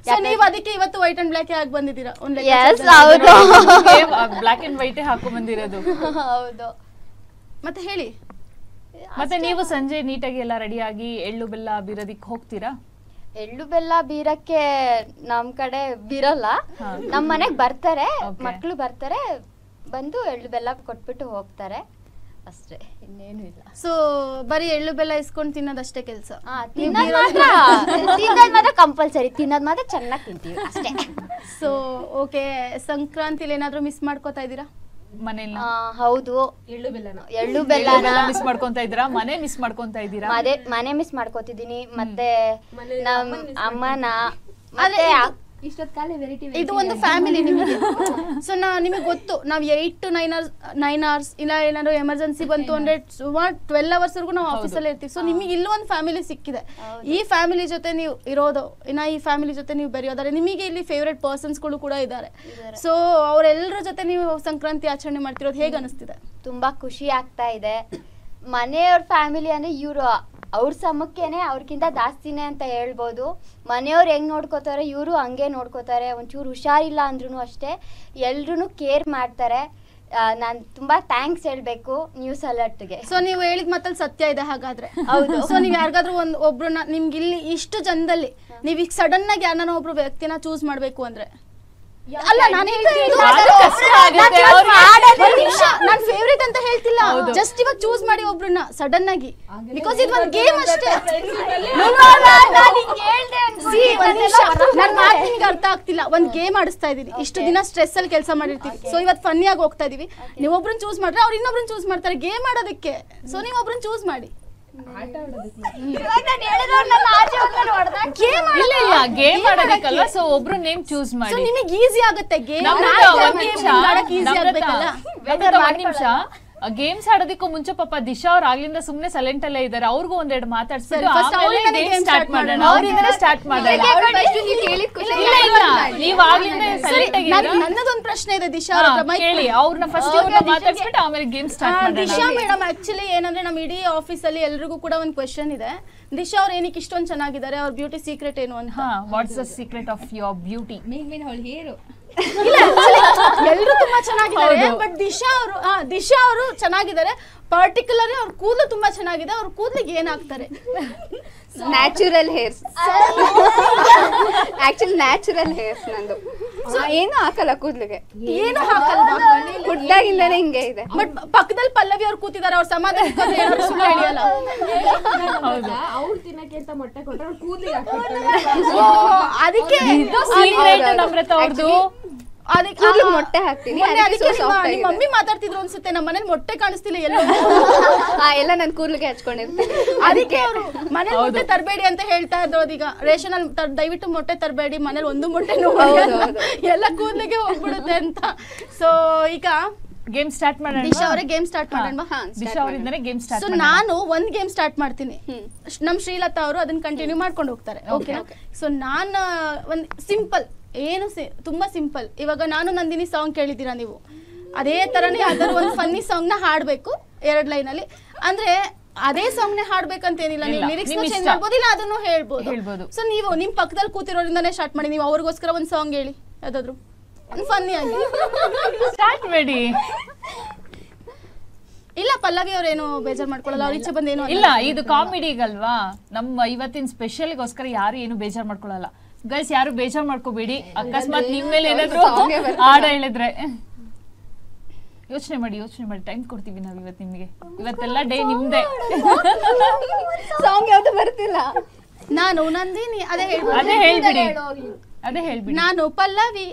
ಸೊ ನೀವು ಅದಕ್ಕೆ ಇವತ್ತು ವೈಟ್ ಅಂಡ್ ಬ್ಲಾಕ್ ಆಗಿ ಬಂದಿದ್ದೀರಾ? ಎಸ್ ಹೌದು. ಬ್ಲಾಕ್ ಅಂಡ್ ವೈಟ್ ಹಾಕೊಂಡ್ ಬಂದಿರೋದು. ಹೌದು. ಮತ್ತೆ ಹೇಳಿ. ಮತ್ತೆ ನೀವು ಸಂಜೆ ನೀಟಾಗಿ ಎಲ್ಲ ರೆಡಿಯಾಗಿ ಎಳ್ಳು ಬೆಲ್ಲ ಬೀರೋದಿಕ್ ಹೋಗ್ತೀರಾ? ಎಳ್ಳು ಬೆಲ್ಲ ಬೀರಕ್ಕೆ ನಮ್ ಕಡೆ ಬೀರಲ್ಲ. ನಮ್ ಮನೆಗ್ ಬರ್ತಾರೆ. ಮಕ್ಳು ಬರ್ತಾರೆ ಬಂದು ಎಳ್ಳು ಬೆಲ್ಲ ಕೊಟ್ಬಿಟ್ಟು ಹೋಗ್ತಾರೆ. ಅಷ್ಟೇ ಇನ್ನೇನು ಇಲ್ಲ. ಸೊ ಬರೀ ಎಳ್ಳು ಬೆಲ್ಲ ಇಸ್ಕೊಂಡು ತಿನ್ನೋದಷ್ಟೇ ಕೆಲಸ? ತಿನ್ನೋದ್ ಮಾತ್ರ. ತಿನ್ನೋದ್? ಮಾತ್ರ ಕಂಪಲ್ಸರಿ ತಿನ್ನೋದ್ ಮಾತ್ರ ಚೆನ್ನಾಗಿ ತಿಂತೀವಿ ಅಷ್ಟೇ. ಸೊ ಓಕೆ ಸಂಕ್ರಾಂತಿಲಿ ಏನಾದರೂ ಮಿಸ್ ಮಾಡ್ಕೋತಾ ಇದ್ದೀರಾ? ಮನೇಲಿ ಹೌದು. ಎಳ್ಳು ಬೆಲ್ಲನ? ಎಳ್ಳು ಬೆಲ್ಲನ. ಮಿಸ್ ಮಾಡ್ಕೊಂತ ಇದ್ದೀರಾ? ಮನೆ ಮಿಸ್ ಮಾಡ್ಕೊಂತ ಇದ್ದೀರಾ? ಮನೆ ಮನೆ ಮಿಸ್ ಮಾಡ್ಕೋತಿದ್ದೀನಿ. ಮತ್ತೆ ನಮ್ಮ ನಮ್ ಅಮ್ಮನ ಮತ್ತೆ ಇದು- ವೆರೈಟಿ ಒಂದು ಫ್ಯಾಮಿಲಿ ನಿಮಗೆ. ಸೊ ನಾ ನಿಮಗೆ ಗೊತ್ತು ನಾವು eight to nine hours nine hours ಇಲ್ಲ ಏನಾದ್ರು ಎಮರ್ಜೆನ್ಸಿ ಬಂತು ಅಂದ್ರೆ ಸುಮಾರು ಟ್ವೆಲ್ ಅವರ್ಸ್ ವರೆಗೂ ನಾವು ಆಫೀಸಲ್ಲಿ ಇರ್ತೀವಿ. ಸೊ ನಿಮಗೆ ಇಲ್ಲೂ ಒಂದು ಫ್ಯಾಮಿಲಿ ಸಿಕ್ಕಿದೆ. ಈ ಫ್ಯಾಮಿಲಿ ಜೊತೆ ನೀವು ಇರೋದು ಇನ್ನ ಈ ಫ್ಯಾಮಿಲಿ ಜೊತೆ ನೀವು ಬೆರೆಯೋದಾರೆ ನಿಮಗೆ ಇಲ್ಲಿ ಫೇವ್ರೆಟ್ ಪರ್ಸನ್ಸ್ಗಳು ಕೂಡ ಇದ್ದಾರೆ. ಸೊ ಅವರೆಲ್ಲರ ಜೊತೆ ನೀವು ಸಂಕ್ರಾಂತಿ ಆಚರಣೆ ಮಾಡ್ತಿರೋದು ಹೇಗೆ ಅನಿಸ್ತಿದೆ? ತುಂಬಾ ಖುಷಿ ಆಗ್ತಾ ಇದೆ. ಮನೆಯವ್ರ ಫ್ಯಾಮಿಲಿ ಅಂದ್ರೆ ಇವರು ಅವ್ರ ಸಮಕ್ಕೇನೆ ಅವ್ರಿಗಿಂತ ಜಾಸ್ತಿನೇ ಅಂತ ಹೇಳ್ಬೋದು. ಮನೆಯವ್ರು ಹೆಂಗ್ ನೋಡ್ಕೋತಾರೆ ಇವರು ಹಂಗೆ ನೋಡ್ಕೋತಾರೆ. ಒಂಚೂರು ಹುಷಾರಿಲ್ಲ ಅಂದ್ರೂ ಅಷ್ಟೇ. ಎಲ್ರೂ ಕೇರ್ ಮಾಡ್ತಾರೆ. ನಾನು ತುಂಬಾ ಥ್ಯಾಂಕ್ಸ್ ಹೇಳ್ಬೇಕು ನ್ಯೂಸ್ ಅಲರ್ಟ್ಗೆ. ಸೊ ನೀವು ಹೇಳಿದ ಮತ್ತಲ್ಲಿ ಸತ್ಯ ಇದೆ ಹಾಗಾದ್ರೆ. ಹೌದು. ಸೊ ನೀವು ಯಾರಿಗಾದ್ರೂ ಒಂದು ಒಬ್ರನ್ನ ನಿಮ್ಗೆ ಇಲ್ಲಿ ಇಷ್ಟು ಜನದಲ್ಲಿ ನೀವು ಈಗ ಸಡನ್ ಆಗಿ ಯಾರನ್ನ ಒಬ್ರು ವ್ಯಕ್ತಿನ ಚೂಸ್ ಮಾಡ್ಬೇಕು ಅಂದ್ರೆ. ಅಲ್ಲ ನಾನು. ನಾನು ಫೇವ್ರೇಟ್ ಅಂತ ಹೇಳ್ತಿಲ್ಲ. ಜಸ್ಟ್ ಇವಾಗ ಚೂಸ್ ಮಾಡಿ ಒಬ್ರನ್ನ ಸಡನ್ ಆಗಿ. ಬಿಕಾಸ್ ಇದು ಒಂದು ಗೇಮ್ ಅಷ್ಟೇ. ನಾನು ಒಂದ್ ನಿಮಿಷ. ನನ್ ಮಾತು ನಿಮ್ಗೆ ಅರ್ಥ ಆಗ್ತಿಲ್ಲ. ಒಂದ್ ಗೇಮ್ ಆಡಿಸ್ತಾ ಇದೀನಿ ಇಷ್ಟು ದಿನ ಸ್ಟ್ರೆಸ್ ಅಲ್ಲಿ ಕೆಲಸ ಮಾಡಿರ್ತೀವಿ. ಸೊ ಇವತ್ತು ಫನ್ನಿ ಆಗಿ ಹೋಗ್ತಾ ಇದೀವಿ. ನೀವು ಒಬ್ರನ್ನ ಚೂಸ್ ಮಾಡ್ರೆ ಅವ್ರು ಇನ್ನೊಬ್ರನ್ನ ಚೂಸ್ ಮಾಡ್ತಾರೆ. ಗೇಮ್ ಆಡೋದಕ್ಕೆ. ಸೊ ನೀವು ಒಬ್ರನ್ನ ಚೂಸ್ ಮಾಡಿ. ಇಲ್ಲ ಇಲ್ಲ ಗೇಮ್ ಆಡೋದಕ್ಕಲ್ಲ ಸೊ ಒಬ್ರು ನೇಮ್ ಚೂಸ್ ಸೊ ಮಾಡಿ. ನಿಮಗೆ ಈಸಿ ಆಗುತ್ತೆ ಗೇಮ್ ನಿಮಿಷ. ಗೇಮ್ಸ್ ಆಡೋದಕ್ಕೂ ಮುಂಚೆ ಪಾಪ ದಿಶಾ ಅವ್ರ ಆಗ್ಲಿಂದ ಸುಮ್ನೆ ಸೈಲೆಂಟ್ ಅಲ್ಲೇ ಇದಾರೆ ಅವ್ರಿಗೂ ಒಂದೆರಡು ಮಾತಾಡ್ಸಿ ಸರಿ, first ಆಮೇಲೆ ಅವ್ರಿಂದನೇ ಗೇಮ್ game ಸ್ಟಾರ್ಟ್ ಮಾಡೋಣ. ಅವರಿಂದನೇ ಸ್ಟಾರ್ಟ್ ಮಾಡೋಣ. ಇಲ್ಲ ಇಲ್ಲ ನೀವ್ ಆಗ್ಲಿಂದ ಸೈಲೆಂಟ್ ಆಗಿದ್ದೀರಾ ನನ್ನದೊಂದು ಪ್ರಶ್ನೆ ಇದೆ ದಿಶಾ ಹೇಳಿ ಅವ್ರನ್ನ ಫಸ್ಟ್ ಮಾತಾಡ್ಸ್ಬಿಟ್ಟು ಆಮೇಲೆ ಗೇಮ್ ಸ್ಟಾರ್ಟ್ ಮಾಡೋಣ. ದಿಶಾ ಮೇಡಮ್ ಆಕ್ಚುಲಿ ಏನಂದ್ರೆ ನಮ್ಮ ಇಡೀ ಆಫೀಸ್ ಅಲ್ಲಿ ಎಲ್ರಿಗೂ ಕೂಡ ಒಂದು ಕ್ವೆಶನ್ ಇದೆ. ದಿಶಾ ಅವ್ರ ಏನಕ್ಕೆ ಇಷ್ಟೊಂದು ಚೆನ್ನಾಗಿದ್ದಾರೆ? ಅವ್ರ ಬ್ಯೂಟಿ ಸೀಕ್ರೆಟ್ ಏನು ಅಂತ. ಹಾ what's the secret of your beauty mean mean ಅವಳು ಹೇರು. ಎಲ್ಲರೂ ತುಂಬಾ ಚೆನ್ನಾಗಿದ್ದಾರೆ ಬಟ್ ದಿಶಾ ಅವರು ದಿಶಾ ಅವರು ಚೆನ್ನಾಗಿದ್ದಾರೆ. ಪರ್ಟಿಕ್ಯುಲರ್ಲಿ ಅವ್ರ ಕೂದಲು ತುಂಬಾ ಚೆನ್ನಾಗಿದೆ ಅವ್ರ ಕೂದಲಿಗೆ ಏನಾಗ್ತಾರೆ? Natural hairs actually natural hairs ನಂದು. ಏನು ಹಾಕಲ್ಲ ಕೂದ್ಲಿಗೆ. ಏನು ಹಾಕಲ್ಲ ಹುಟ್ಟಾಗಿಂದಾನೆ ಹಿಂಗೆ ಇದೆ. ಬಟ್ ಪಕ್ಕದಲ್ಲಿ ಪಲ್ಲವಿ ಅವ್ರು ಕೂತಿದ್ದಾರೆ ಅವ್ರ ಸಮಾಧಾನ ಹೇಳಿಯಲ್ಲ. ಅವ್ರು ತಿನ್ನಕ್ಕೆ ಅಂತ ಮೊಟ್ಟೆ ಕೊಟ್ಟರೆ ಕೂದ್ಲಿಗೆ ಅದಕ್ಕೆ ಸೀಕ್ರೆಟ್ ನಮ್ರತ ಅವ್ರದ್ದು ಅದಕ್ಕೆ ಮೊಟ್ಟೆ ಹಾಕ್ತೀನಿ, ನಿಮ್ಮ ನಿಮ್ಮ. ಮಮ್ಮಿ ಮಾತಾಡ್ತಿದ್ರು ಅನ್ಸುತ್ತೆ ನಮ್ಮ ಮನೇಲಿ ಮೊಟ್ಟೆ ಕಾಣಿಸ್ತಿಲ್ಲ ಎಲ್ಲ. ಆ ಎಲ್ಲ ನನ್ನ ಕೂದ್ಲಿಗೆ ಹಚ್ಕೊಂಡಿರ್ತೀನಿ. ಅದಕ್ಕೆ ಅವರು ಮನೇಲಿ ಮೊಟ್ಟೆ ತರಬೇಡಿ ಅಂತ ಹೇಳ್ತಾ ಇದ್ರು ಈಗ ರೇಷನ್ ಅಲ್ಲಿ ದಯವಿಟ್ಟು ಮೊಟ್ಟೆ ತರಬೇಡಿ ಮನೇಲಿ ಒಂದು ಮೊಟ್ಟೆ. ಎಲ್ಲ ಕೂದಲಿಗೆ ಹೋಗ್ಬಿಡುತ್ತೆ ಅಂತ. ಸೊ ಈಗ ಗೇಮ್ ಸ್ಟಾರ್ಟ್ ಮಾಡೋಣ? ದಿಶಾ ಅವರೇ ಗೇಮ್ ಸ್ಟಾರ್ಟ್ ಮಾಡೋಣ ಹಾ ದಿಶಾ ಅವರಿಂದನೇ ಗೇಮ್ ಸೊ ಸ್ಟಾರ್ಟ್ ನಾನು ಒಂದ್ ಗೇಮ್ ಸ್ಟಾರ್ಟ್ ಮಾಡ್ತೀನಿ. ನಮ್ ಶ್ರೀಲತಾ ಅವರು ಅದನ್ನ ಕಂಟಿನ್ಯೂ ಮಾಡ್ಕೊಂಡು ಹೋಗ್ತಾರೆ. ಓಕೆ ಸೊ ನಾನು ಒಂದ್ ಸಿಂಪಲ್ ಏನು ಸಿ- ತುಂಬಾ ಸಿಂಪಲ್. ಇವಾಗ ನಾನು ನಂದಿನಿ ಸಾಂಗ್ ಕೇಳಿದ್ದೀರಾ ನೀವು? ಅದೇ ತರನೇ ಅದರ ಒಂದು ಫನ್ನಿ ಸಾಂಗ್ ಹಾಡಬೇಕು ಎರಡು ಲೈನಲ್ಲಿ ಲೈನ್ ಅಲ್ಲಿ. ಅಂದ್ರೆ ಅದೇ ಸಾಂಗ್ ನೇ ಹಾಡ್ಬೇಕಂತ ಏನಿಲ್ಲ ನೀವು ಲಿರಿಕ್ಸ್ ಚೇಂಜ್. ಮಾಡ್ಬೋದು ಇಲ್ಲ ಅದನ್ನು ಹೇಳ್ಬೋದು. ಹೇಳ್ಬೋದು. ಸೊ ನೀವು ನಿಮ್ ಪಕ್ಕದಲ್ಲಿ ಕೂತಿರೋದ್ರಿಂದನೇ ಸ್ಟಾರ್ಟ್ ಮಾಡಿ ನೀವು ಅವ್ರಿಗೋಸ್ಕರ ಒಂದು ಸಾಂಗ್ ಹೇಳಿ ಯಾವ್ದಾದ್ರು. ಒಂದು ಫನ್ನಿ ಆಗಿ. ಸ್ಟಾರ್ಟ್ ಮಾಡಿ. ಇಲ್ಲ ಪಲ್ಲವಿ ಅವ್ರೇನು ಬೇಜಾರ್ ಮಾಡ್ಕೊಳ್ಳಲ್ಲ ಅವ್ರ ಇಚ್ಛೆ ಬಂದೇನು ಇಲ್ಲ ಇದು ಕಾಮಿಡಿಗಲ್ವಾ ನಮ್ಮ ಇವತ್ತಿನ ಸ್ಪೆಷಲ್ಗೋಸ್ಕರ ಯಾರು ಏನು ಬೇಜಾರ್ ಮಾಡ್ಕೊಳಲ್ಲ. ಗೈಸ್ ಯಾರು ಬೇಜಾರ್ ಮಾಡ್ಕೋಬೇಡಿ. ಅಕಸ್ಮಾತ್ ನಿಮ್ ಮೇಲೆ ಏನಾದ್ರು ಹಾಡ ಹೇಳಿದ್ರೆ. ಯೋಚನೆ ಮಾಡಿ ಯೋಚನೆ ಮಾಡಿ. ಟೈಮ್ ಕೊಡ್ತೀವಿ ನಾವ್ ಇವತ್ತು ನಿಮ್ಗೆ. ಇವತ್ತೆಲ್ಲ ಡೇ ನಿಮ್ದೆ. ಸಾಂಗ್ ಯಾವ್ದು ಬರ್ತಿಲ್ಲ. ನಾನು ನಂದಿನಿ ಅದೇ ಅದೇ ಹೇಳ್ಬಿಡಿ. ಅದೇ ಹೇಳ್ಬಿಡಿ. ನಾನು ಪಲ್ಲವಿ.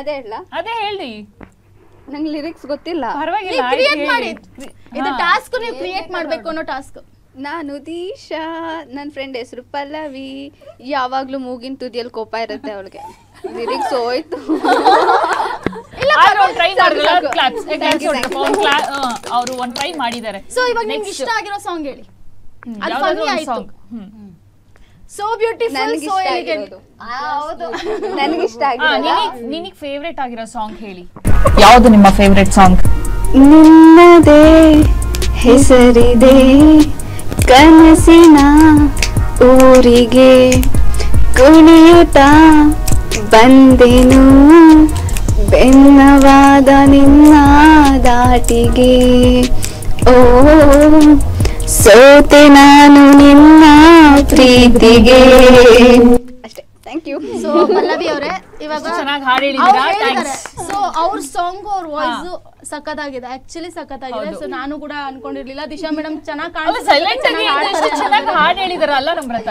ಅದೇ ಹೇಳ ಅದೇ ಹೇಳಿ ನಂಗೆ ಲಿರಿಕ್ಸ್ ಗೊತ್ತಿಲ್ಲ. ಪರವಾಗಿಲ್ಲ ಕ್ರಿಯೇಟ್ ಮಾಡಿ. ಹೇಳಿ. ಇದು ಟಾಸ್ಕ್ ನೀವು ಕ್ರಿಯೇಟ್ ಮಾಡ್ಬೇಕು ಅನ್ನೋ ಟಾಸ್ಕ್ ನಾನು ದೀಶಾ ನನ್ನ ಫ್ರೆಂಡ್ ಹೆಸರು ಪಲ್ಲವಿ. ಯಾವಾಗ್ಲೂ ಮೂಗಿನ ತುದಿಯಲ್ಲಿ ಕೋಪ ಇರುತ್ತೆ ಅವಳಿಗೆ. ಲಿರಿಕ್ಸ್ ಹೋಯ್ತು. ಅವರು ಒಂದ್ ಟ್ರೈ ಮಾಡಿದ್ದಾರೆ. ಸೊ ಇವಾಗ ನಿಮ್ಗೆ ಇಷ್ಟ ಆಗಿರೋ ಸಾಂಗ್ ಹೇಳಿ. ಅದು ಯಾವ್ದಾದ್ರು ಆಯ್ತು. ಸೋ ಬ್ಯೂಟಿಫುಲ್ ಸೋ ಎಲಿಗೆಂಟ್ ನನಗೆ ಇಷ್ಟ ಆಗಿರೋದು. ನಿನಗ್ ನಿನಗ್ ಫೇವ್ರೇಟ್ ಆಗಿರೋ ಸಾಂಗ್ ಹೇಳಿ. ಯಾವುದು ನಿಮ್ಮ ಫೇವ್ರೇಟ್ ಸಾಂಗ್ ನಿನ್ನದೇ ಹೆಸರಿದೆ. ಕನಸಿನ ಊರಿಗೆ ಕುಣಿಯುತ್ತ ಬಂದೆನು. ಬೆನ್ನವಾದ ನಿನ್ನ ದಾಟಿಗೆ. ಓ ಸೋತೆ ನಾನು ನಿನ್ನ ಪ್ರೀತಿಗೆ. ಅಷ್ಟೇ. ಥ್ಯಾಂಕ್ ಯು ಸೊ ಪಲ್ಲವಿ ಅವರೇ ಇವಾಗ ಚೆನ್ನಾಗಿ ಹಾಡಿ ಹೇಳಿದ್ದೀರಾ? Thanks. ಅವ್ರ ಸಾಂಗ್ ಅವ್ರ ವಾಯ್ಸ್ ಸಖತ್ತಾಗಿದೆ. ಆಕ್ಚುಲಿ ಸಖತ್ತಾಗಿದೆ. ಸೊ ನಾನು ಕೂಡ ಅನ್ಕೊಂಡಿರ್ಲಿಲ್ಲ. ದಿಶಾ ಮೇಡಮ್ ಚೆನ್ನಾಗಿ ಅಲ್ಲ ಸೈಲೆಂಟ್ ಆಗಿ ಎಷ್ಟು ಚೆನ್ನಾಗಿ ಹಾಡು ಹೇಳಿದಾರಲ್ಲ ನಮ್ರತ.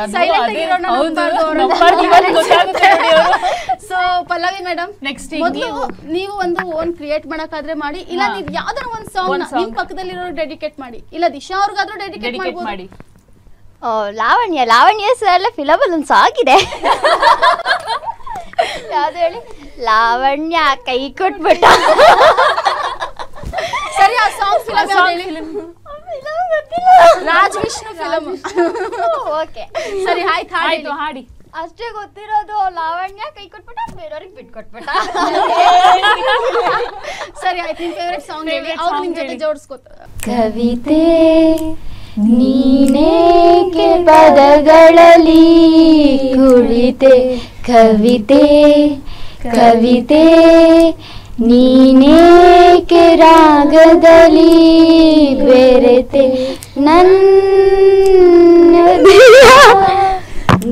ಗೊತ್ತಾಗುತ್ತೆ ನೋಡಿ ಅವ್ರು. ಸೊ ಪಲ್ಲವಿ ಮೇಡಮ್ ನೆಕ್ಸ್ಟ್ ಮೊದಲು ನೀವು. ಒಂದು ಓನ್ ಕ್ರಿಯೇಟ್ ಮಾಡಕ್ಕಾದ್ರೆ ಮಾಡಿ ಇಲ್ಲ. ನೀವು ಯಾವ್ದಾರ ಒಂದು ಸಾಂಗ್ ನಿಮ್ ಪಕ್ಕದಲ್ಲಿರೋ ಡೆಡಿಕೇಟ್ ಮಾಡಿ. ಇಲ್ಲ ದಿಶಾ ಅವ್ರಿಗಾದ್ರೂ ಡೆಡಿಕೇಟ್ ಮಾಡಿ. ಲಾವಣ್ಯ ಲಾವಣ್ಯ ಸರ್ ಫಿಲಮಲ್ಲಿ ಒಂದು ಸಾಗಿದೆ ಯಾವ್ದು ಹೇಳಿ? ಲಾವಣ್ಯ ಕೈ ಕೊಟ್ಬಿಟ್ಟ. ಸರಿ ಆ ಸಾಂಗ್ ಫಿಲಮ್ ಹೇಳಿ? Raj Vishnu film okay. ಸರಿ ಆಯ್ತು ಹಾಡಿ. ಆಯ್ತು ಹಾಡಿ. ಅಷ್ಟೇ ಗೊತ್ತಿರೋದು ಲಾವಣ್ಯ ಕೈ ಕೊಟ್ಬಿಟ್ಟ ಬೇರೆಯವ್ರಿಗೆ ಬಿಟ್ಕೊಟ್ಬಿಟ್ಟ ಸರಿ ಆಯ್ತು ನಿಮ್ ಫೇವ್ರೆಟ್ ಸಾಂಗ್ ಹೇಳಿ. ಅವ್ರು ನಿಮ್ ಜೊತೆ. ಜೋಡಿಸ್ಕೋತಾರೆ ಕವಿತೆ ನೀನೇಕೆ ಪದಗಳಲ್ಲಿ ಕುಳಿತೆ? ಕವಿತೆ ಕವಿತೆ ನೀನೇಕೆ ರಾಗದಲ್ಲಿ ಬೆರೆತೆ? ನನ್ನ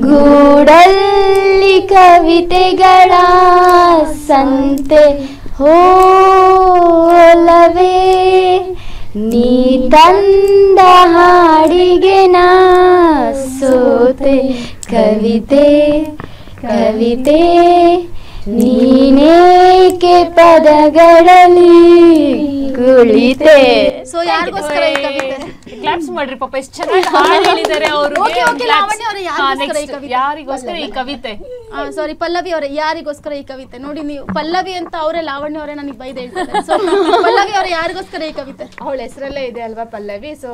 ಗೂಡಲ್ಲಿ ಕವಿತೆಗಳ ಸಂತೆ ಹೋಲವೇ? ನೀ ತಂದ ಹಾಡಿಗೆ ನಾ ಸೋತೆ. ಕವಿತೆ ಕವಿತೆ ನೀನೇಕೆ ಪದಗಳಲ್ಲಿ ಕುಳಿತೆ? ಸೊ ಯಾರಿಗೋಸ್ಕರ ಈ ಕವಿತೆ? ಕ್ಲಾಪ್ಸ್ ಮಾಡ್ರಿ ಪಾಪ ಎಷ್ಟು ಚೆನ್ನಾಗಿ ಹಾಡು ಹೇಳಿದ್ದಾರೆ ಅವರು. ಓಕೆ ಓಕೆ ಲಾವಣ್ಯ ಅವ್ರೆ, ಯಾರಿಗೋಸ್ಕರ ಈ ಕವಿತೆ? ಯಾರಿಗೋಸ್ಕರ ಈ ಕವಿತೆ? ಸಾರಿ ಪಲ್ಲವಿ ಅವರೇ ಯಾರಿಗೋಸ್ಕರ ಈ ಕವಿತೆ? ನೋಡಿ ನೀವು ಪಲ್ಲವಿ ಅಂತ ಅವರೇ ಲಾವಣ್ಯ ಅವರೇ ನನಗೆ ಬೈದ ಹೇಳ್ತಾರೆ. ಸೋ ಪಲ್ಲವಿ ಅವರೇ ಯಾರಿಗೋಸ್ಕರ ಈ ಕವಿತೆ? ಅವಳ ಹೆಸರಲ್ಲೇ ಇದೆ ಅಲ್ವಾ ಪಲ್ಲವಿ? ಸೊ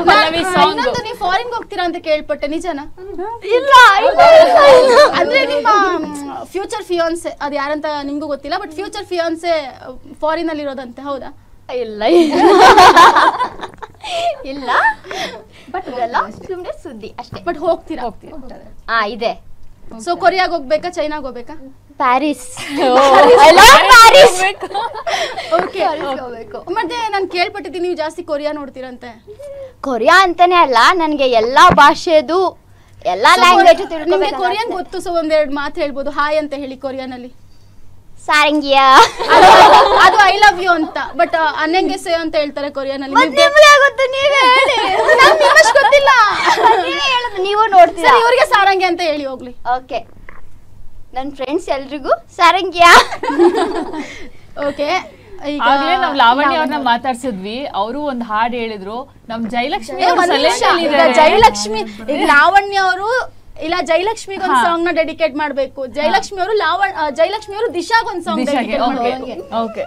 ಪಲ್ಲವಿ ಸಾಂಗ್ ನೀವು ಫಾರಿನ್ ಹೋಗ್ತೀರಾ ಅಂತ ಕೇಳ್ಪಟ್ಟೆ ನಿಜನಾ? ಇಲ್ಲ ಅಂದ್ರೆ ನಿಮ್ಮ ಫ್ಯೂಚರ್ ಫಿಯಾನ್ಸೆ ಅದು ಯಾರಂತ ನಿಮ್ಗೂ ಗೊತ್ತಿಲ್ಲ ಬಟ್ ಫ್ಯೂಚರ್ ಫಿಯಾನ್ಸೆ ಫಾರಿನ್ ಅಲ್ಲಿ ಇರೋದಂತೆ ಹೌದಾ? ಇಲ್ಲ. ಇಲ್ಲ. ಬಟ್ ಅದೆಲ್ಲ ಸುಮ್ಮನೆ ಸುದ್ದಿ ಅಷ್ಟೇ. ಬಟ್ ಹೋಗ್ತೀರಾ? ಹೋಗ್ತೀರಾ? ಆ ಇದೆ. ಸೊ ಕೊರಿಯಾಗ ಹೋಗ್ಬೇಕಾ ಚೈನಾಗ ಹೋಗ್ಬೇಕಾ? ಪ್ಯಾರಿಸ್. ಓಕೆ ಮತ್ತೆ ನಾನು ಕೇಳ್ಪಟ್ಟಿದ್ದೀನಿ ನೀವು ಜಾಸ್ತಿ ಕೊರಿಯಾ ನೋಡ್ತೀರಂತೆ. ಕೊರಿಯಾ ಅಂತಾನೆ ಅಲ್ಲ ನನಗೆ ಎಲ್ಲಾ ಭಾಷೆದು ಎಲ್ಲಾ ಲ್ಯಾಂಗ್ವೇಜ್ ನಿಮಗೆ ಕೊರಿಯನ್ ಗೊತ್ತು ಸೊ ಒಂದೆರಡು ಮಾತು ಹೇಳ್ಬೋದು. ಹಾಯ್ ಅಂತ ಹೇಳಿ ಕೊರಿಯನಲ್ಲಿ. ಸಾರಂಗಿಯ? ಅದು ಐ ಲವ್ ಯು ಅಂತ. ಬಟ್ ಅನ್ನಂಗೆ ಸೇ ಅಂತ ಹೇಳ್ತಾರೆ ಕೊರಿಯನಲ್ಲಿ ನಿಮ್ಗೆ ಗೊತ್ತು ನೀವೇ ಹೇಳಿ. ಗೊತ್ತಿಲ್ಲ. ನೀವೇ ಹೇಳೋದು ನೀವು ನೋಡ್ತೀರಾ? ಇವರಿಗೆ ಇವ್ರಿಗೆ ಸಾರಂಗಿ ಅಂತ ಹೇಳಿ ಹೋಗ್ಲಿ. ಓಕೆ ನನ್ನ ಫ್ರೆಂಡ್ಸ್ ಎಲ್ರಿಗೂ ಸಾರಂಗಿಯ? ಓಕೆ ಈಗಾಗಲೇ ಆಗ್ಲೇ ನಾವ್ ಲಾವಣ್ಯ ಅವ್ರನ್ನ ಮಾತಾಡ್ಸಿದ್ವಿ. ಅವರು ಒಂದ್ ಹಾಡ್ ಹೇಳಿದ್ರು. ನಮ್ ಜಯಲಕ್ಷ್ಮಿ. ಜಯಲಕ್ಷ್ಮಿ ಈಗ ಲಾವಣ್ಯ ಅವರು ಇಲ್ಲ ಜಯಲಕ್ಷ್ಮಿಗೆ ಒಂದು ಸಾಂಗ್ನ ಡೆಡಿಕೇಟ್ ಮಾಡ್ಬೇಕು. ಜಯಲಕ್ಷ್ಮಿ ಅವರು ಲಾವಣ್ ಜಯಲಕ್ಷ್ಮಿ ಅವರು ದಿಶಾಗ್ ಒಂದು ಸಾಂಗ್ ಡೆಡಿಕೇಟ್ ಓಕೆ. ಮಾಡ್ಬೇಕು. ಓಕೆ.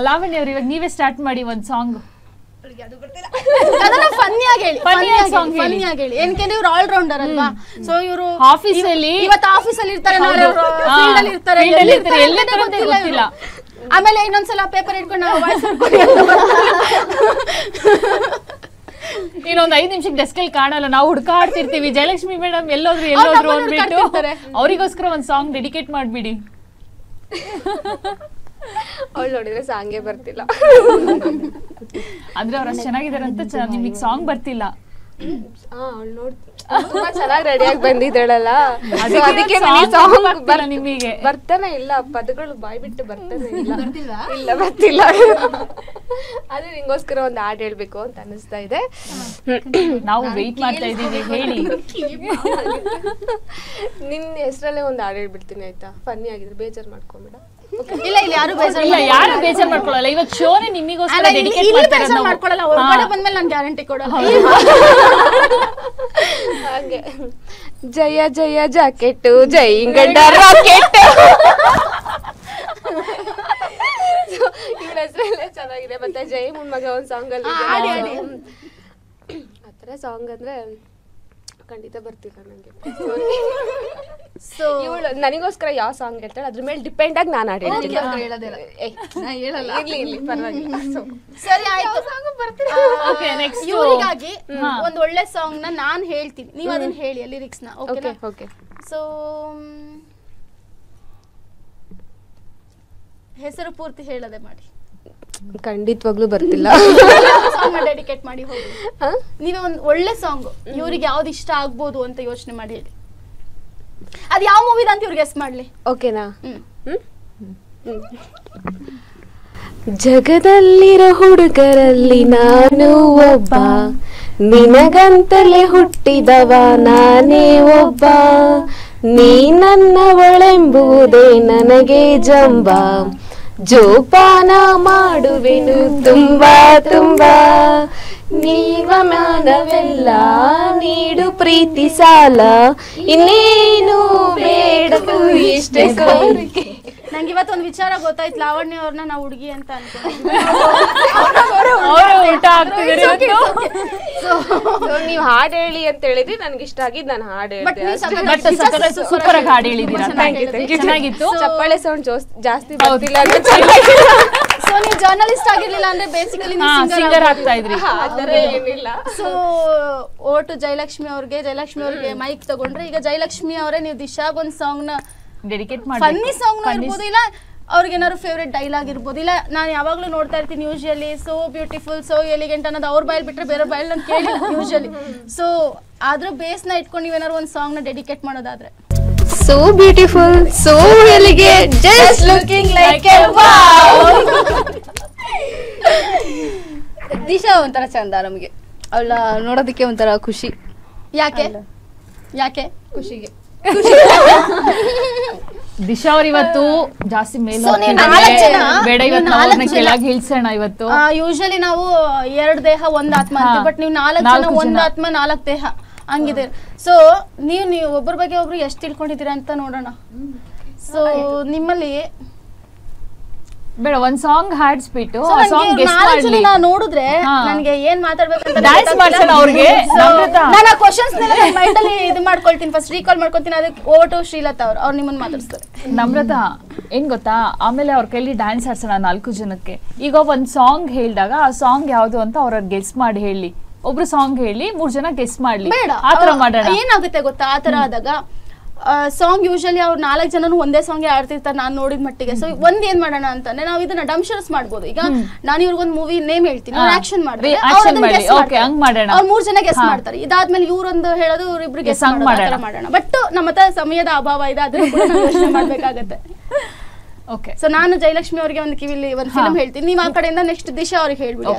ಲಾವಣ್ಯ ಅವರು ಇವಾಗ ನೀವೇ ಸ್ಟಾರ್ಟ್ ಮಾಡಿ ಒಂದ್ ಸಾಂಗ್ ಅದನ್ನ ಫನ್ನಿ ಹೇಳಿ Funny ಫನ್ನಿ ಆಗಿ ಹೇಳಿ. ಏನಕ್ಕೆ ಇವ್ರು ಆಲ್ ರೌಂಡರ್ ಅಲ್ವಾ ಸೊ ಇವರು ಆಫೀಸ್ ಅಲ್ಲಿ- ಇವತ್ತು ಆಫೀಸ್ ಅಲ್ಲಿ ಇರ್ತಾರೆ ನಾಳೆ ಅಲ್ಲಿ ಇರ್ತಾರೆ. Field ಎಲ್ಲಿ ಇರ್ತಾರೆ, ಎಲ್ಲಿ ಇರ್ತಾರೆ ಇರ್ತಾರೆ ಅಂತ ಅಂತ ಗೊತ್ತಿಲ್ಲ. ಇವ್ರು. ಆಮೇಲೆ ಇನ್ನೊಂದ್ಸಲ ಪೇಪರ್ ಇಟ್ಕೊಂಡು ನಾವು. ಇನ್ನೊಂದ್ ಐದ್ ನಿಮಿಷಕ್ಕೆ ಡೆಸ್ಕ್ ಅಲ್ಲಿ ಕಾಣಲ್ಲ. ನಾವು ಹುಡ್ಕಾಡ್ತಿರ್ತೀವಿ. ಜಯಲಕ್ಷ್ಮಿ ಮೇಡಮ್ ಎಲ್ಲೋದ್ರು ಎಲ್ಲೋದ್ರು ಅಂದ್ಬಿಟ್ಟು ಹುಡ್ಕಾಡ್ತಿರ್ತಾರೆ. ಅವರಿಗೋಸ್ಕರ ಒಂದ್ ಸಾಂಗ್ ಡೆಡಿಕೇಟ್ ಮಾಡ್ಬಿಡಿ. ಅವ್ಳು ನೋಡಿದ್ರೆ ಸಾಂಗೇ ಬರ್ತಿಲ್ಲ. ಅಂದ್ರೆ ಅವ್ರು ಅಷ್ಟ್ ಚೆನ್ನಾಗಿದಾರೆ ಅಂತ ಚ- ನಿಮಗ್ ಸಾಂಗ್ ಬರ್ತಿಲ್ಲ. ತುಂಬಾ ಚೆನ್ನಾಗಿ ರೆಡಿಯಾಗಿ ಬಂದಿದ್ದಾಳಲ್ಲ. ಅದಕ್ಕೆ ಬರ್ತಿಲ್ಲ ಬರ್- ನಿಮಗೆ. ಬರ್ತಾನೆ ಇಲ್ಲ ಪದಗಳು ಬಾಯ್ ಬಿಟ್ಟು ಬರ್ತಾನೆ ಇಲ್ಲ. ಇಲ್ಲ ಬರ್ತಿಲ್ಲ. ಅದೇ ನಿಂಗೋಸ್ಕರ ಒಂದು ಹಾಡು ಹೇಳ್ಬೇಕು ಅಂತ ಅನಿಸ್ತಾ ಇದೆ. ನಾವು ವೆಯ್ಟ್ ಮಾಡ್ತಾ ಇದೀವಿ ಹೇಳಿ. ನಿನ್ನ ಹೆಸರಲ್ಲೇ ಒಂದು ಹಾಡ್ ಹೇಳ್ಬಿಡ್ತೀನಿ ಆಯ್ತಾ? ಫನ್ನಿ ಆಗಿದ್ರೆ ಬೇಜಾರು ಮಾಡ್ಕೊಂಬೇಡ. ಇಲ್ಲ ಇಲ್ಲ ಯಾರು ಬೇಜಾರ್ ಇಲ್ಲ ಯಾರು ಬೇಜಾರ್ ಮಾಡ್ಕೊಳ್ಳಲ್ಲ ಇವತ್ತು ಶೋನೆ ನಿಮಗೋಸ್ಕರ ಡೆಡಿಕೇಟ್ ಮಾಡ್ತಾರೆ ಬೇಜಾರ್ ಮಾಡ್ಕೊಳ್ಳಲ್ಲ ಹೊರಗಡೆ ಬಂದ್ಮೇಲೆ ನಾನು ಗ್ಯಾರಂಟಿ ಕೊಡಲ್ಲ ಹಾಗೆ ಜಯ ಜಯ ಜಾಕೆಟ್ ಜೈ ಗಂಡ ರಾಕೆಟ್ ಹೆಸರಲ್ಲೇ ಚೆನ್ನಾಗಿದೆ ಮತ್ತೆ ಜೈ ಮುನ್ಮಗ ಒಂದ್ ಸಾಂಗ್ ಅಲ್ಲಿ. ಆ ಥರ ಸಾಂಗ್ ಅಂದ್ರೆ ಖಂಡಿತ ಬರ್ತಿಲ್ಲ ನಂಗೆ ಸೊ ಇವಳು ನನಗೋಸ್ಕರ ಯಾವ ಸಾಂಗ್ ಹೇಳ್ತಾಳೆ ಅದ್ರ ಮೇಲೆ ಡಿಪೆಂಡ್ ಆಗಿ ನಾನು next. ಇವರಿಗಾಗಿ ಒಂದು ಒಂದ್ ಒಳ್ಳೆ ಸಾಂಗ್ನ ನಾನು ಹೇಳ್ತೀನಿ. ನೀವು ಅದನ್ನ ಹೇಳಿ ಲಿರಿಕ್ಸ್ನ. ಓಕೆ ಓಕೆ ಸೊ ಹೆಸರು ಪೂರ್ತಿ ಹೇಳದೆ ಮಾಡಿ. ಖಂಡಿತವಾಗ್ಲೂ ಬರ್ತಿಲ್ಲ. ಡೆಡಿಕೇಟ್ ಮಾಡಿ ಹೋಗಿ? ನೀವೇ ಒಂದು ಒಳ್ಳೆ ಸಾಂಗ್ ಇವ್ರಿಗೆ ಯಾವ್ದು ಇಷ್ಟ ಆಗ್ಬೋದು ಅಂತ ಯೋಚನೆ ಮಾಡಿ ಹೇಳಿ. ಅದು ಯಾವ ಮೂವಿ ಅಂತ ಇವ್ರಿಗೆ ಗೆಸ್ ಮಾಡ್ಲಿ. ಓಕೆನಾ? ಜಗದಲ್ಲಿರೋ ಹುಡುಗರಲ್ಲಿ ನಾನು ಒಬ್ಬ ನಿನಗಂತಲೇ ಹುಟ್ಟಿದವ ನಾನೇ ಒಬ್ಬ. ನೀ ನನ್ನವಳೆಂಬುದೇ ನನಗೆ ಜಂಬ. ಜೋಪಾನ ಮಾಡುವೆನು ತುಂಬಾ ತುಂಬಾ ನೀವ ಮಾನವೆಲ್ಲ ನೀಡು ಪ್ರೀತಿ ಸಾಲ ಇನ್ನೇನು ಬೇಡದು ಇಷ್ಟೇ ಕೋರಿಕೆ ನಂಗೆ ಇವತ್ತೊಂದು ವಿಚಾರ ಗೊತ್ತಾಯ್ತು ಲಾವಣ್ಯ ಅವ್ರನ್ನ ನಾವು ಹುಡುಗಿ ಅಂತ ಇವತ್ತು. ನೀವು ಹಾಡು ಹೇಳಿ ಅಂತ ಹೇಳಿದ್ರಿ ನನ್ಗೆ ಇಷ್ಟ ಆಗಿದ್ ನಾನು ಹಾಡು ಹೇಳ್ತೀನಿ ಹೇಳಿದೆ. ಬಟ್ ಸಕ್ಕರೆ ಸೂಪರ್ ಆಗಿ ಹಾಡು ಹೇಳಿದ್ದೀರಾ? ಚೆನ್ನಾಗಿ ಚೆನ್ನಾಗಿತ್ತು. ಚಪ್ಪಾಳೆ ಸೌಂಡ್ ಜಾಸ್ತಿ ಬರ್ತಿಲ್ಲ ಸೊ ನೀವು ಜರ್ನಲಿಸ್ಟ್ ಆಗಿರ್ಲಿಲ್ಲ ಅಂದ್ರೆ ಬೇಸಿಕಲಿ ಸಿಂಗರ್ ಆಗ್ತಾ ಇದ್ರಿ. ಏನಿಲ್ಲ. ಸೊ ಓಟು ಜಯಲಕ್ಷ್ಮಿ ಅವ್ರಿಗೆ ಜಯಲಕ್ಷ್ಮಿ ಅವ್ರಿಗೆ ಮೈಕ್ ತಗೊಂಡ್ರೆ ಈಗ ಜಯಲಕ್ಷ್ಮಿ ಅವರೇ ನೀವು ದಿಶಾಗ್ ಒಂದ್ ಸಾಂಗ್ನ ಡೆಡಿಕೇಟ್ ಮಾಡಿ ಫನ್ನಿ ಸಾಂಗ್ ಮಾಡಿ ಇರ್ಬೋದು ಇಲ್ಲ ಅವ್ರಿಗೆ ಏನಾದ್ರು ಫೇವ್ರೆಟ್ ಡೈಲಾಗ್ ಇರ್ಬೋದು ಇಲ್ಲ ನಾನು ಯಾವಾಗ್ಲೂ ನೋಡ್ತಾ ಇರ್ತೀನಿ usually so beautiful so elegant ಅನ್ನೋದು ಅವ್ರ ಬಾಯಲ್ಲಿ ಬಿಟ್ಟರೆ ಬೇರೆ ಬಾಯಲ್ಲಿ ನಾನು ಕೇಳಿ ಯೂಶಲಿ ಸೊ ಅದ್ರ ಬೇಸ್ನ ನ ಇಟ್ಕೊಂಡು ನೀವೇನಾದ್ರು ಒಂದು ಸಾಂಗ್ನ ನ ಡೆಡಿಕೇಟ್ ಮಾಡೋದಾದ್ರೆ. So beautiful so elegant just looking like a Disha ಒಂಥರ ಚಂದ ನಮಗೆ. ಅವಳ ನೋಡೋದಕ್ಕೆ ಒಂಥರ ಖುಷಿ. ಯಾಕೆ? ಯಾಕೆ? ಖುಷಿಗೆ. ದಿಶಾ ಅವ್ರ ಇವತ್ತು ಜಾಸ್ತಿ ಮೇಲೆ ಬೇಡ ಇವತ್ತು. ಕೆಳಗೆ ಇಳ್ಸೋಣ ಇವತ್ತು. ಯೂಶಲಿ ನಾವು ಎರಡ್ ದೇಹ ಒಂದ್ ಆತ್ಮ ಹಾ. ಅಂತೀವಿ ಬಟ್ ನೀವು ನಾಲ್ಕು ಜನ ಒಂದ್ ಆತ್ಮ ನಾಲ್ಕು ದೇಹ ಹಂಗಿದೆ. ಸೊ ನೀವು ನೀವು ಒಬ್ಬರ ಬಗ್ಗೆ ಒಬ್ರು ಎಷ್ಟು ತಿಳ್ಕೊಂಡಿದ್ದೀರಾ ಅಂತ ನೋಡೋಣ. ಸೊ ನಿಮ್ಮಲ್ಲಿ ಬೇಡ ಒಂದ್ ಸಾಂಗ್ ಹಾಡ್ಸ್ಬಿಟ್ಟು ಆ ಸಾಂಗ್ ಗೆಸ್ಟ್ ಮಾಡ್ಲಿ. ಜನ ನೋಡಿದ್ರೆ ನನಗೆ ಏನ್ ಮಾತಾಡಬೇಕು ಅಂತ ಅವ್ರಿಗೆ. ನಾನು ಆ ಕ್ವಶನ್ಸ್ ಮೈಂಡ್ ಅಲ್ಲಿ ಇದು ಮಾಡ್ಕೊಳ್ತೀನಿ. ಫಸ್ಟ್ ರೀಕಾಲ್ ಮಾಡ್ಕೊತೀನಿ ಅದಕ್ಕೆ ಓಟು ಶ್ರೀಲತಾ ಅವ್ರು. ಅವ್ರು ನಿಮ್ಮನ್ನ ಮಾತಾಡ್ಸ್ತಾರೆ. ನಮ್ರತಾ ಏನ್ ಗೊತ್ತಾ? ಆಮೇಲೆ ಅವ್ರ ಕೈಲಿ ಡ್ಯಾನ್ಸ್ ಆಡ್ಸೋಣ ನಾಲ್ಕು ಜನಕ್ಕೆ. ಈಗ ಒಂದ್ ಸಾಂಗ್ ಹೇಳಿದಾಗ ಆ ಸಾಂಗ್ ಯಾವ್ದು ಅಂತ ಅವ್ರ ಗೆಸ್ ಮಾಡಿ ಹೇಳಿ. ಒಬ್ರು ಸಾಂಗ್ ಹೇಳಿ ಮೂರ್ ಜನ ಗೆಸ್ ಮಾಡ್ಲಿ. ಆತರ ಮಾಡೋಣ. ಏನಾಗುತ್ತೆ ಗೊತ್ತಾ? ಆತರ ತರ ಆದಾಗ ಸಾಂಗ್ ಯೂಶಲಿ ಅವ್ರು ನಾಲ್ಕು ಜನನು ಒಂದೇ ಸಾಂಗ್ ಆಡ್ತಿರ್ತಾರೆ ನಾನು ನೋಡಿದ ಮಟ್ಟಿಗೆ. ಸೊ ಒಂದ್ ಏನ್ ಮಾಡೋಣ ಅಂತಂದ್ರೆ ನಾವು ಇದನ್ನ ಡಂಶರ್ಸ್ ಮಾಡ್ಬೋದು. ಈಗ ನಾನು ಇವ್ರಿಗೊಂದು ಮೂವಿ ನೇಮ್ ಹೇಳ್ತೀನಿ. ಆಕ್ಷನ್ ಮಾಡ್ತಾರೆ. ಅವ್ರು ಮೂರ್ ಜನ ಗೆಸ್ ಮಾಡ್ತಾರೆ. ಇದಾದ್ಮೇಲೆ ಇವ್ರೊಂದು ಹೇಳೋದು ಇವ್ರಿಬ್ರು ಗೆಸ್ ಮಾಡೋಣ. ಬಟ್ ನಮ್ಮ ಹತ್ರ ಸಮಯದ ಅಭಾವ ಇದೆ ಅದ್ರ ಯೋಚನೆ ಮಾಡ್ಬೇಕಾಗತ್ತೆ. ಓಕೆ ಸೊ ನಾನು ಜಯಲಕ್ಷ್ಮಿ ಅವರಿಗೆ ಒಂದು ಕಿವಿಲಿ ಒಂದು ಫಿಲ್ಮ್. ಹೇಳ್ತೀನಿ. ನೀವು ಆ ಕಡೆಯಿಂದ ನೆಕ್ಸ್ಟ್ ದಿಶಾ ಅವ್ರಿಗೆ ಹೇಳ್ಬಿಡಿ.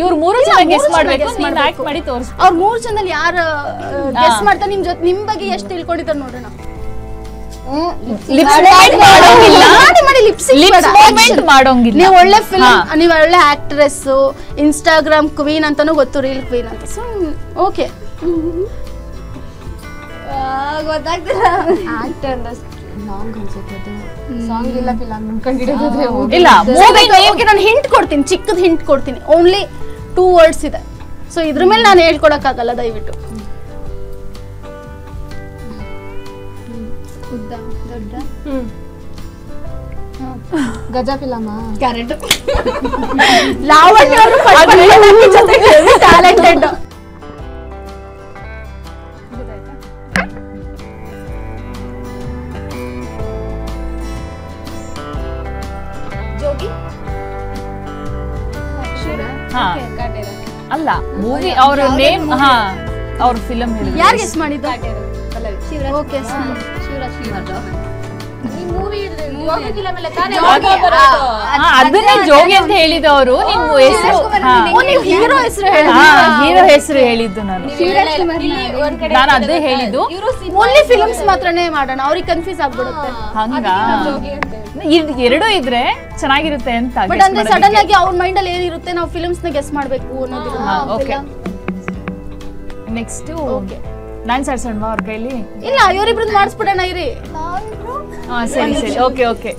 ಇವ್ರು ಮೂರು ಜನ ಗೆಸ್ ಮಾಡ್ಬೇಕು guess ಆಕ್ಟ್ ಮಾಡಿ ತೋರಿಸ್. ಅವ್ರ ಮೂರು ಜನದಲ್ಲಿ ಯಾರು ಗೆಸ್. ಮಾಡ್ತಾರೆ ನಿಮ್ ಜೊತೆ ನಿಮ್ ಬಗ್ಗೆ ಎಷ್ಟು ತಿಳ್ಕೊಂಡಿದ್ದಾರೆ ನೋಡೋಣ ನೀವು. ಒಳ್ಳೆ ಫಿಲ್ಮ್. ನೀವು ಒಳ್ಳೆ ಆಕ್ಟ್ರೆಸ್ ಇನ್ಸ್ಟಾಗ್ರಾಮ್ ಕ್ವೀನ್ ಅಂತಾನು ಗೊತ್ತು ರೀಲ್ ಕ್ವೀನ್ ಅಂತ. ಸೊ ಓಕೆ ಗೊತ್ತಾಗ್ತಿಲ್ಲ. ಇಲ್ಲ ಓಕೆ ನಾನು ಹಿಂಟ್ ಕೊಡ್ತೀನಿ ಚಿಕ್ಕದ್ ಹಿಂಟ್ ಕೊಡ್ತೀನಿ. ಓನ್ಲಿ ಟೂ ವರ್ಡ್ಸ್ ಇದೆ. ಸೊ ಇದ್ರ ಮೇಲೆ ನಾನು ಹೇಳ್ಕೊಡಕ್ಕಾಗಲ್ಲ ದಯವಿಟ್ಟು. ಉದ್ದ ದೊಡ್ಡ? ಲಾವಣ್ಯ ಅವರು ಟ್ಯಾಲೆಂಟೆಡ್ ಮೂವಿ ಅವ್ರ ನೇಮ್ ಹಾ ಅವ್ರ ಫಿಲಂ ಹೇಳಿ ಯಾರು ಗೆಸ್ ಮಾಡಿದ್ದು? ಓಕೆ ಶಿವರಾಜ್. ಶಿವರಾಜ್. ಅದನ್ನೇ ಜೋಗಿ ಅಂತ ಹೇಳಿದವರು ನಿಮ್ಮ ಹೆಸರು ನೀವು ಹೀರೋ ಹೆಸರು ಹೀರೋ ಹೆಸರು ಹೇಳಿದ್ದು ನಾನು. ನಾನು ಅದೇ ಹೇಳಿದ್ದು. ಓನ್ಲಿ ಫಿಲ್ಮ್ಸ್ ಮಾತ್ರನೇ ಮಾಡೋಣ. ಅವ್ರಿಗೆ ಕನ್ಫ್ಯೂಸ್ ಆಗ್ಬಿಡುತ್ತೆ. ಹಂಗ? ಎರಡೂ ಇದ್ರೆ ಚೆನ್ನಾಗಿರುತ್ತೆ ಅಂತ ಬಟ್ ಅಂದ್ರೆ ಸಡನ್ ಆಗಿ ಅವ್ರ ಮೈಂಡ್ ಅಲ್ಲಿ ಏನಿರುತ್ತೆ ನಾವು ಫಿಲ್ಮ್ಸ್ನ ಗೆಸ್ ಮಾಡ್ಬೇಕು okay next okay next sir ಆಡ್ಸೋಣ ಅವ್ರ ಕೈಲಿ. ಇಲ್ಲ ಇವರಿಬ್ರದ್ದು ಮಾಡಿಸ್ಬಿಡೋಣ ಇರಿ. ಹಾ ಸರಿ ಸರಿ. ಓಕೆ ಓಕೆ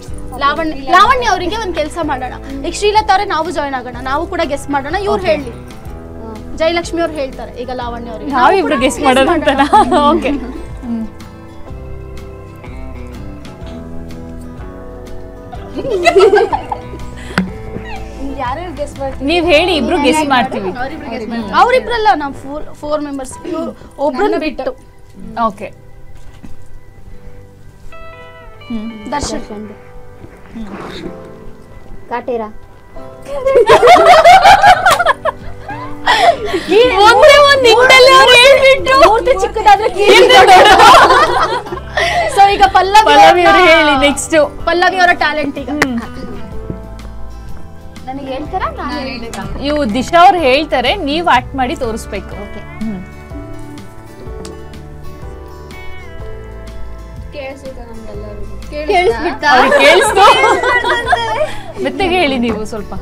ಲಾವಣ್ಯ ಲಾವಣ್ಯ ಅವರಿಗೆ ಒಂದ್ ಕೆಲಸ ಮಾಡೋಣ. ಈಗ ಶ್ರೀಲತಾ ಅವರೇ ನಾವು ಜಾಯ್ನ್ ಆಗೋಣ. ನಾವು ಕೂಡ ಗೆಸ್ ಮಾಡೋಣ. ಇವ್ರು ಹೇಳಿ. ಜಯಲಕ್ಷ್ಮಿ ಅವ್ರು ಹೇಳ್ತಾರೆ. ಈಗ ಲಾವಣ್ಯ ಅವರಿಗೆ. ನಾವಿಬ್ರು ಗೆಸ್ ಮಾಡೋಣ. ಓಕೆ ನೀವ್ ಹೇಳಿ ಇಬ್ರು ಗೆಸ್ ಮಾಡ್ತೀವಿ. ಅವ್ರಿಬ್ರಲ್ಲ ನಾವು ಫೋರ್ ಫೋರ್ ಮೆಂಬರ್ಸ್ ಒಬ್ರನ್ನ ಬಿಟ್ಟು. ಓಕೆ ದರ್ಶನ್. ಕಾಟೇರ. ಒಂದೇ ಒಂದ್ ನಿಮಿಷದಲ್ಲಿ ಅವ್ರು ಹೇಳ್ಬಿಟ್ರು. ಮೂರ್ತಿ ಚಿಕ್ಕದಾದ್ರೆ ಕೀರ್ತಿ ಸೊ ಈಗ ಪಲ್ಲವಿ ಪಲ್ಲವಿ ಅವರು ಅವ್ರನ್ನ- ಹೇಳಿ ನೆಕ್ಸ್ಟ್ ಪಲ್ಲವಿ ಅವರ ಟ್ಯಾಲೆಂಟ್ ಈಗ. ನನಗೆ ಹೇಳ್ತಾರಾ? ನಾನು ಹೇಳ್ಬೇಕಾ ಇವು ದಿಶಾ ಅವ್ರು ಹೇಳ್ತಾರೆ ನೀವ್ ಆಕ್ಟ್ ಮಾಡಿ ತೋರಿಸ್ಬೇಕು. ಹ್ಮ್. ಕೇಳಿಸ್ಬಿಡ್ತಾ? ಕೇಳಿಸ್ತು? ಮೆತ್ತಗೆ ಹೇಳಿ ನೀವು ಸ್ವಲ್ಪ.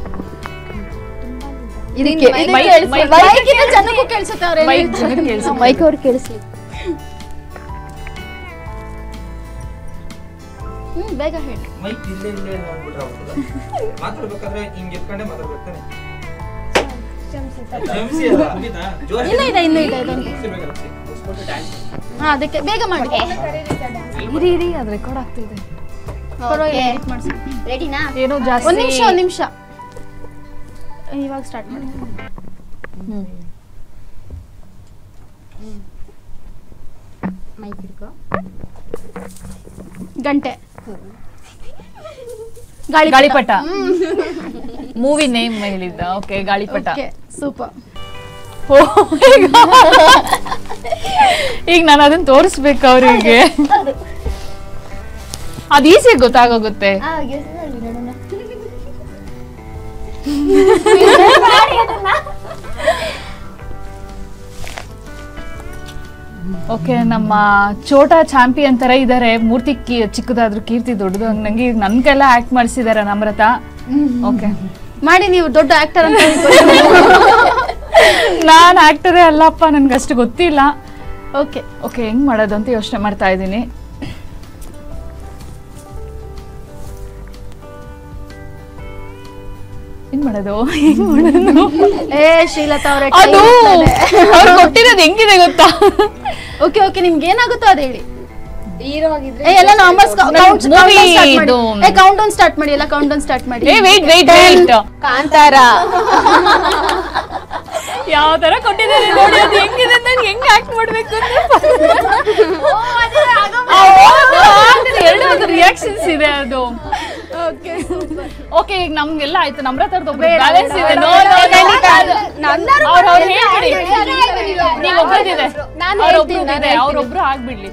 ಇದಕ್ಕೆ ಮೈಕ್- ಅವ್ರು ಮೈಕ್ ಜನಕ್ಕೆ ಕೇಳಿಸುತ್ತೆ. ಮೈಕ್ ಅವ್ರು ಕೇಳಿಸ್ಲಿ. ಹ್ಮ್ ಬೇಗ ಹೇಳಿ. ಮೈಕ್ ಇಲ್ಲೇ ಇಲ್ಲೇ ನೋಡ್ಬಿಟ್ರೆ ಮಾತಾಡ್ಬೇಕಾದ್ರೆ ಹಿಂಗ್ ಮಾತಾಡ್ಬೇಕಾನೆ ಅಲ್ಲ, ಮುಗೀತಾ? ಜೋರ್ ಇಲ್ಲ ಇದೆ ಇದೆ ಹಾ ಅದಕ್ಕೆ ಬೇಗ ಮಾಡಿ. ಇರಿ ಇರಿ ಅದು ರೆಕಾರ್ಡ್ ಆಗ್ತಿದೆ. ರೆಡಿನಾ ಏನೋ ಜಾಸ್ತಿ ಒಂದ್ ನಿಮಿಷ ಒಂದ್ ನಿಮಿಷ. ಇವಾಗ ಸ್ಟಾರ್ಟ್ ಮಾಡಿ. ಮೈಕ್ ಹಿಡ್ಕೋ. ಗಂಟೆ. ಗಾಳಿ ಗಾಳಿಪಟ. ಮೂವಿ ನೇಮ್ ಹೇಳಿದ್ದ. ಓಕೆ ಗಾಳಿಪಟ. ಸೂಪರ್ ಓ, ಈಗ ನಾನು ಅದನ್ನ ತೋರಿಸ್ಬೇಕು ಅವರಿಗೆ. ಅದು ಈಸಿಯಾಗಿ ಗೊತ್ತಾಗೋಗುತ್ತೆ. ಓಕೆ ನಮ್ಮ ಚೋಟಾ ಚಾಂಪಿಯನ್ ತರ ಇದಾರೆ. ಮೂರ್ತಿ ಕಿ- ಚಿಕ್ಕದಾದ್ರು ಕೀರ್ತಿ ದೊಡ್ಡದು. ನಂಗೆ ಈಗ ನನ್ ಕೈಲ ಆಕ್ಟ್ ಮಾಡಿಸಿದಾರೆ ನಮ್ರತ ಓಕೆ. ಮಾಡಿ ನೀವು ದೊಡ್ಡ ಆಕ್ಟರ್ ಅಂತ ನಾನ್ ಆಕ್ಟರೇ ಅಲ್ಲಪ್ಪ ನನ್ಗೆ ಅಷ್ಟು ಗೊತ್ತಿಲ್ಲ. ಓಕೆ ಓಕೆ ಹೆಂಗ್ ಮಾಡೋದು ಅಂತ ಯೋಚನೆ ಮಾಡ್ತಾ ಇದ್ದೀನಿ. ಏನ್ ಮಾಡೋದು? ಹೆಂಗ್ ಮಾಡೋದು? ಏ ಶ್ರೀಲತಾ ಅವರೇ ಅದು! ಅವ್ರು ಕೊಟ್ಟಿರೋದು ಹೆಂಗಿದೆ ಗೊತ್ತಾ? ಓಕೆ ಓಕೆ ನಿಮ್ಗೆ ಏನಾಗುತ್ತೋ ಅದ ಹೇಳಿ. ಹೀರೋ ಆಗಿದ್ರೆ ಎಲ್ಲ ನಾರ್ಮಲ್ಸ್. ಕೌಂಟ್ ಡೌನ್ ಸ್ಟಾರ್ಟ್ ಮಾಡಿ. ಎಲ್ಲ ಕೌಂಟ್ ಡೌನ್ ಸ್ಟಾರ್ಟ್ ಮಾಡಿ ಏ ವೇಟ್ ವೇಟ್ ವೇಟ್ ಕಾಂತಾರ ಯಾವ ತರ ಕೊಟ್ಟಿದ್ದಾರೆ ನೋಡಿ ಅದು ಹೆಂಗಿದೆ ನಾನು ಹೆಂಗ್ ಆಕ್ಟ್ ಮಾಡ್ಬೇಕು ಎರಡು ರಿಯಾಕ್ಷನ್ಸ್ ಇದೆ ಅದು. ಓಕೆ ಈಗ ನಮ್ಗೆಲ್ಲ ಆಯ್ತು. ನಮ್ರತರ್ದು ಬ್ಯಾಲೆನ್ಸ್ ಇದೆ. ನೋ ಅವ್ರ ಅವ್ರು ಹೇಳ್ಬಿಡಿ. ನೀವು ಒಬ್ಬರದಿದೆ ಅವ್ರೊಬ್ರು ಇದೆ ಅವ್ರೊಬ್ರು ಆಗ್ಬಿಡ್ಲಿ.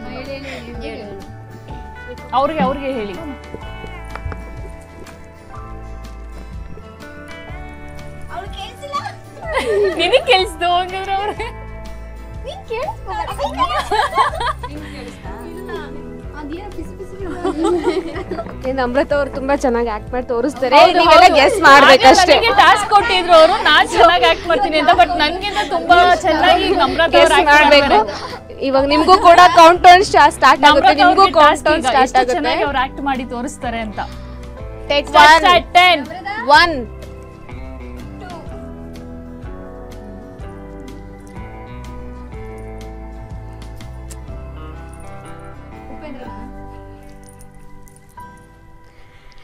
ಅವ್ರಿಗೆ ಅವ್ರಿಗೆ ಹೇಳಿ. ನಿನಗ್ ಕೆಲ್ಸ್ದು ಹಂಗಂದ್ರೆ ಅವ್ರೆ? ನಮ್ರತ ಅವ್ರು ತುಂಬಾ ಚೆನ್ನಾಗಿ ಆಕ್ಟ್ ಮಾಡಿ ತೋರಿಸ್ತಾರೆ. ನೀವೆಲ್ಲ ಗೆಸ್ ಮಾಡ್ಬೇಕಷ್ಟೇ ಟಾಸ್ಕ್ ಕೊಟ್ಟಿದ್ರು ಅವರು ನಾನ್ ಚೆನ್ನಾಗಿ ಆಕ್ಟ್ ಮಾಡ್ತೀನಿ ಅಂತ ಬಟ್ ನನ್ಗಿಂತ ತುಂಬಾ ಚೆನ್ನಾಗಿ ನಮ್ರತ ಮಾಡ್ಬೇಕು. ಇವಾಗ ನಿಮ್ಗೂ ಕೂಡ ಕೌಂಟ್ ಡೌನ್ ಸ್ಟಾರ್ಟ್ ಆಗುತ್ತೆ. ನಿಮ್ಗೂ ಕೌಂಟ್ ಡೌನ್ ಸ್ಟಾರ್ಟ್ ಆಗುತ್ತೆ. ಅವ್ರು ಆಕ್ಟ್ ಮಾಡಿ ತೋರಿಸ್ತಾರೆ ಅಂತ. ಟೇಕ್ ಟೆನ್ ಒನ್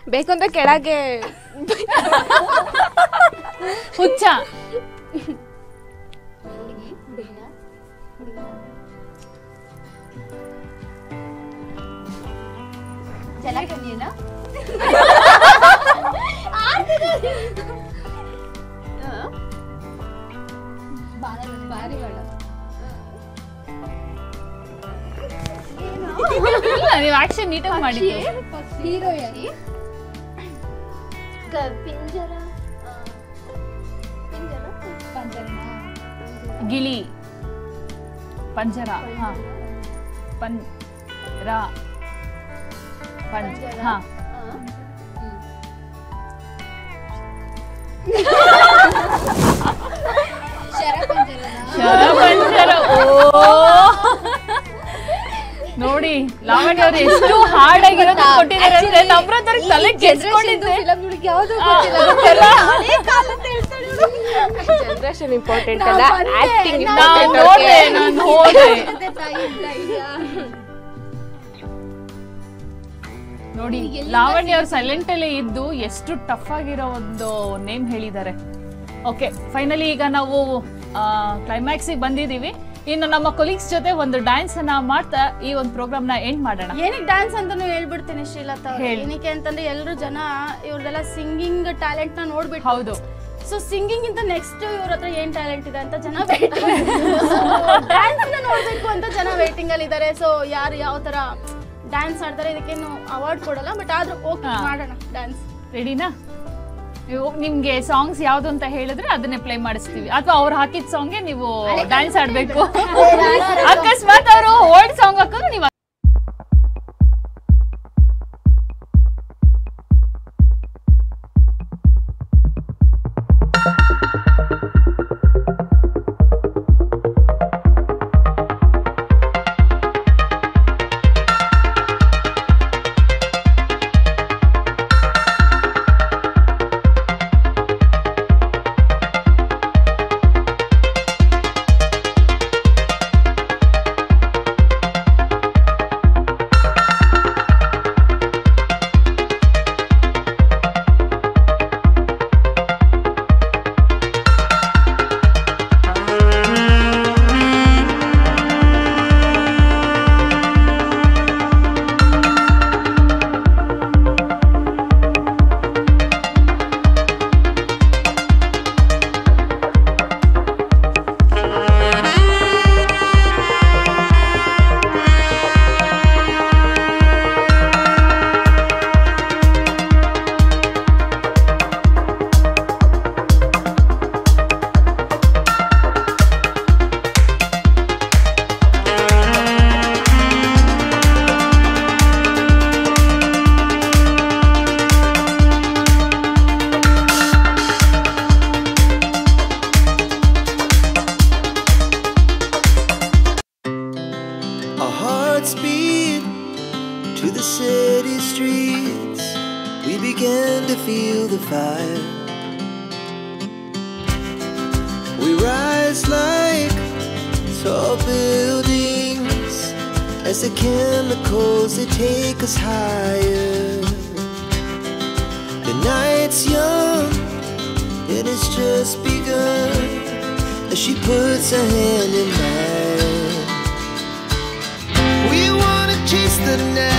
ಬೇಕು ಅಂತ ಕೆಳಗೆ. ಹುಚ್ಚ. ನೀವು ಆಕ್ಷನ್ ನೀಟಾಗಿ ಮಾಡಿದ್ದು ಹೀರೋಯಿನ್ ಪಿಂಜರ ಪಿಂಜರ ಗಿಳಿ ಪಂಜರ ಹಾ ಪನ್ ರ ಪಂಜ ಹಾ ಶರಪಂಜರ ಓ ನೋಡಿ ಲಾವಣ್ಯ ಅವ್ರು ಎಷ್ಟು ಹಾರ್ಡ್ ಆಗಿರೋದು ಕೊಟ್ಟಿದ್ದಾರೆ ಅಂದ್ರೆ ನಮ್ರದ್ರ ತಲೆ ಕೆಡ್ಸ್ಕೊಂಡಿದ್ದೆ. ಜನರೇಷನ್ ಇಂಪಾರ್ಟೆಂಟ್ ಅಲ್ಲ? ಆಕ್ಟಿಂಗ್ ನೋಡಿ ಲಾವಣ್ಯ ಅವ್ರು ಸೈಲೆಂಟ್ ಅಲ್ಲೇ ಇದ್ದು ಎಷ್ಟು ಟಫ್ ಆಗಿರೋ ಒಂದು ನೇಮ್ ಹೇಳಿದ್ದಾರೆ. ಓಕೆ ಫೈನಲಿ ಈಗ ನಾವು ಕ್ಲೈಮ್ಯಾಕ್ಸಿಗೆ ಬಂದಿದ್ದೀವಿ. ಇನ್ನು ನಮ್ಮ ಕೊಲೀಗ್ಸ್ ಜೊತೆ ಒಂದು ಡ್ಯಾನ್ಸ್ ಅನ್ನ ಮಾಡ್ತಾ ಈ ಒಂದು ಪ್ರೋಗ್ರಾಮ್ನ ಎಂಡ್ ಮಾಡೋಣ. ಏನಕ್ಕೆ ಡ್ಯಾನ್ಸ್ ಅಂತಾನು ಹೇಳ್ಬಿಡ್ತೀನಿ ಶ್ರೀಲತಾ. ಏನಕ್ಕೆ ಅಂತಂದ್ರೆ ಎಲ್ಲರೂ ಜನ ಇವ್ರದೆಲ್ಲ ಸಿಂಗಿಂಗ್ ಟ್ಯಾಲೆಂಟ್ನ ನೋಡ್ಬಿಟ್ಟು. ಹೌದು. ಸೊ ಸಿಂಗಿಂಗ್ ಇಂತ ನೆಕ್ಸ್ಟ್ ಇವ್ರ ಹತ್ರ ಏನ್ ಟ್ಯಾಲೆಂಟ್ ಇದೆ ಅಂತ ಜನ ಡ್ಯಾನ್ಸ್ ನೋಡ್ಬೇಕು ಅಂತ ಜನ ವೇಟಿಂಗ್ ಅಲ್ಲಿ ಇದಾರೆ. ಸೊ ಯಾರು ಯಾವ ತರ ಡ್ಯಾನ್ಸ್ ಆಡ್ತಾರೆ ಇದಕ್ಕೇನು ಅವಾರ್ಡ್ ಕೊಡಲ್ಲ ಬಟ್ ಆದ್ರೂ ಓಕೆ ಮಾಡೋಣ ಡ್ಯಾನ್ಸ್ ರೆಡಿನಾ ನಿಮ್ಗೆ ಸಾಂಗ್ಸ್ ಯಾವ್ದು ಅಂತ ಹೇಳಿದ್ರೆ ಅದನ್ನೇ ಪ್ಲೇ ಮಾಡಿಸ್ತೀವಿ ಅಥವಾ ಅವ್ರು ಹಾಕಿದ ಸಾಂಗ್ಗೆ ನೀವು ಡ್ಯಾನ್ಸ್ ಆಡ್ಬೇಕು ಅಕಸ್ಮಾತ್ ಅವರು ಓಲ್ಡ್ ಸಾಂಗ್ ಹಾಕಿದ್ರೆ ನೀವು as she puts her hand in mine. We wanna chase the night,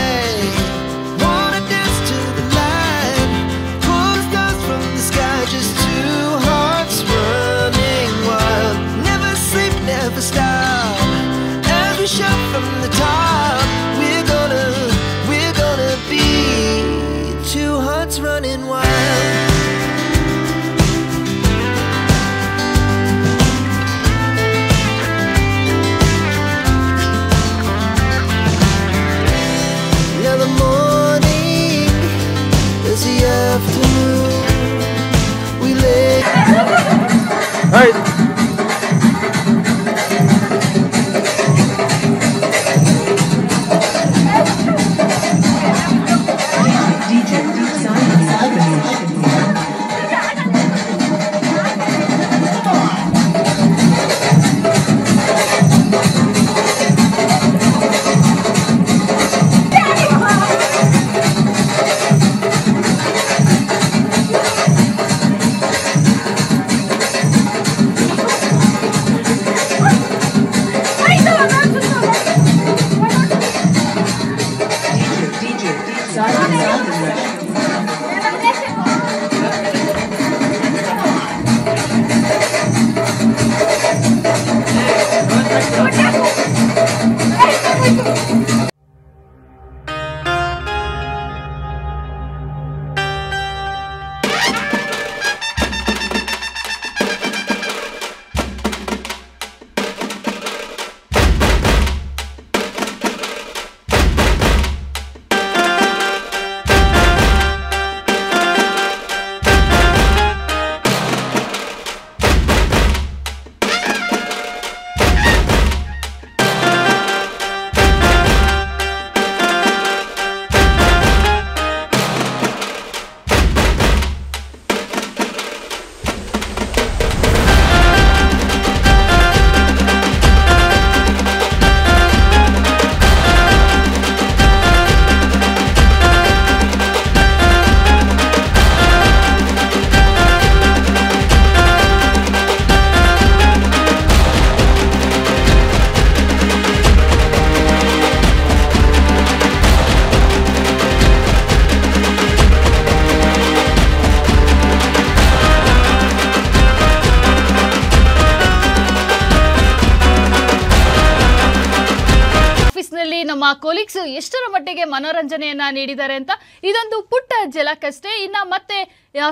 ಎಷ್ಟರ ಮಟ್ಟಿಗೆ ಮನೋರಂಜನೆಯನ್ನ ನೀಡಿದ್ದಾರೆ ಅಂತ ಇದೊಂದು ಪುಟ್ಟ ಜಲಕಷ್ಟೇ ಇನ್ನ ಮತ್ತೆ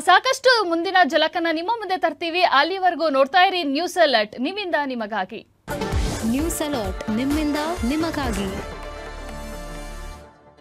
ಸಾಕಷ್ಟು ಮುಂದಿನ ಜಲಕನ್ನ ನಿಮ್ಮ ಮುಂದೆ ತರ್ತೀವಿ. ಅಲ್ಲಿವರೆಗೂ ನೋಡ್ತಾ ಇರಿ ನ್ಯೂಸ್ ಅಲರ್ಟ್ ನಿಮ್ಮಿಂದ ನಿಮಗಾಗಿ. ನ್ಯೂಸ್ ಅಲರ್ಟ್ ನಿಮ್ಮಿಂದ ನಿಮಗಾಗಿ.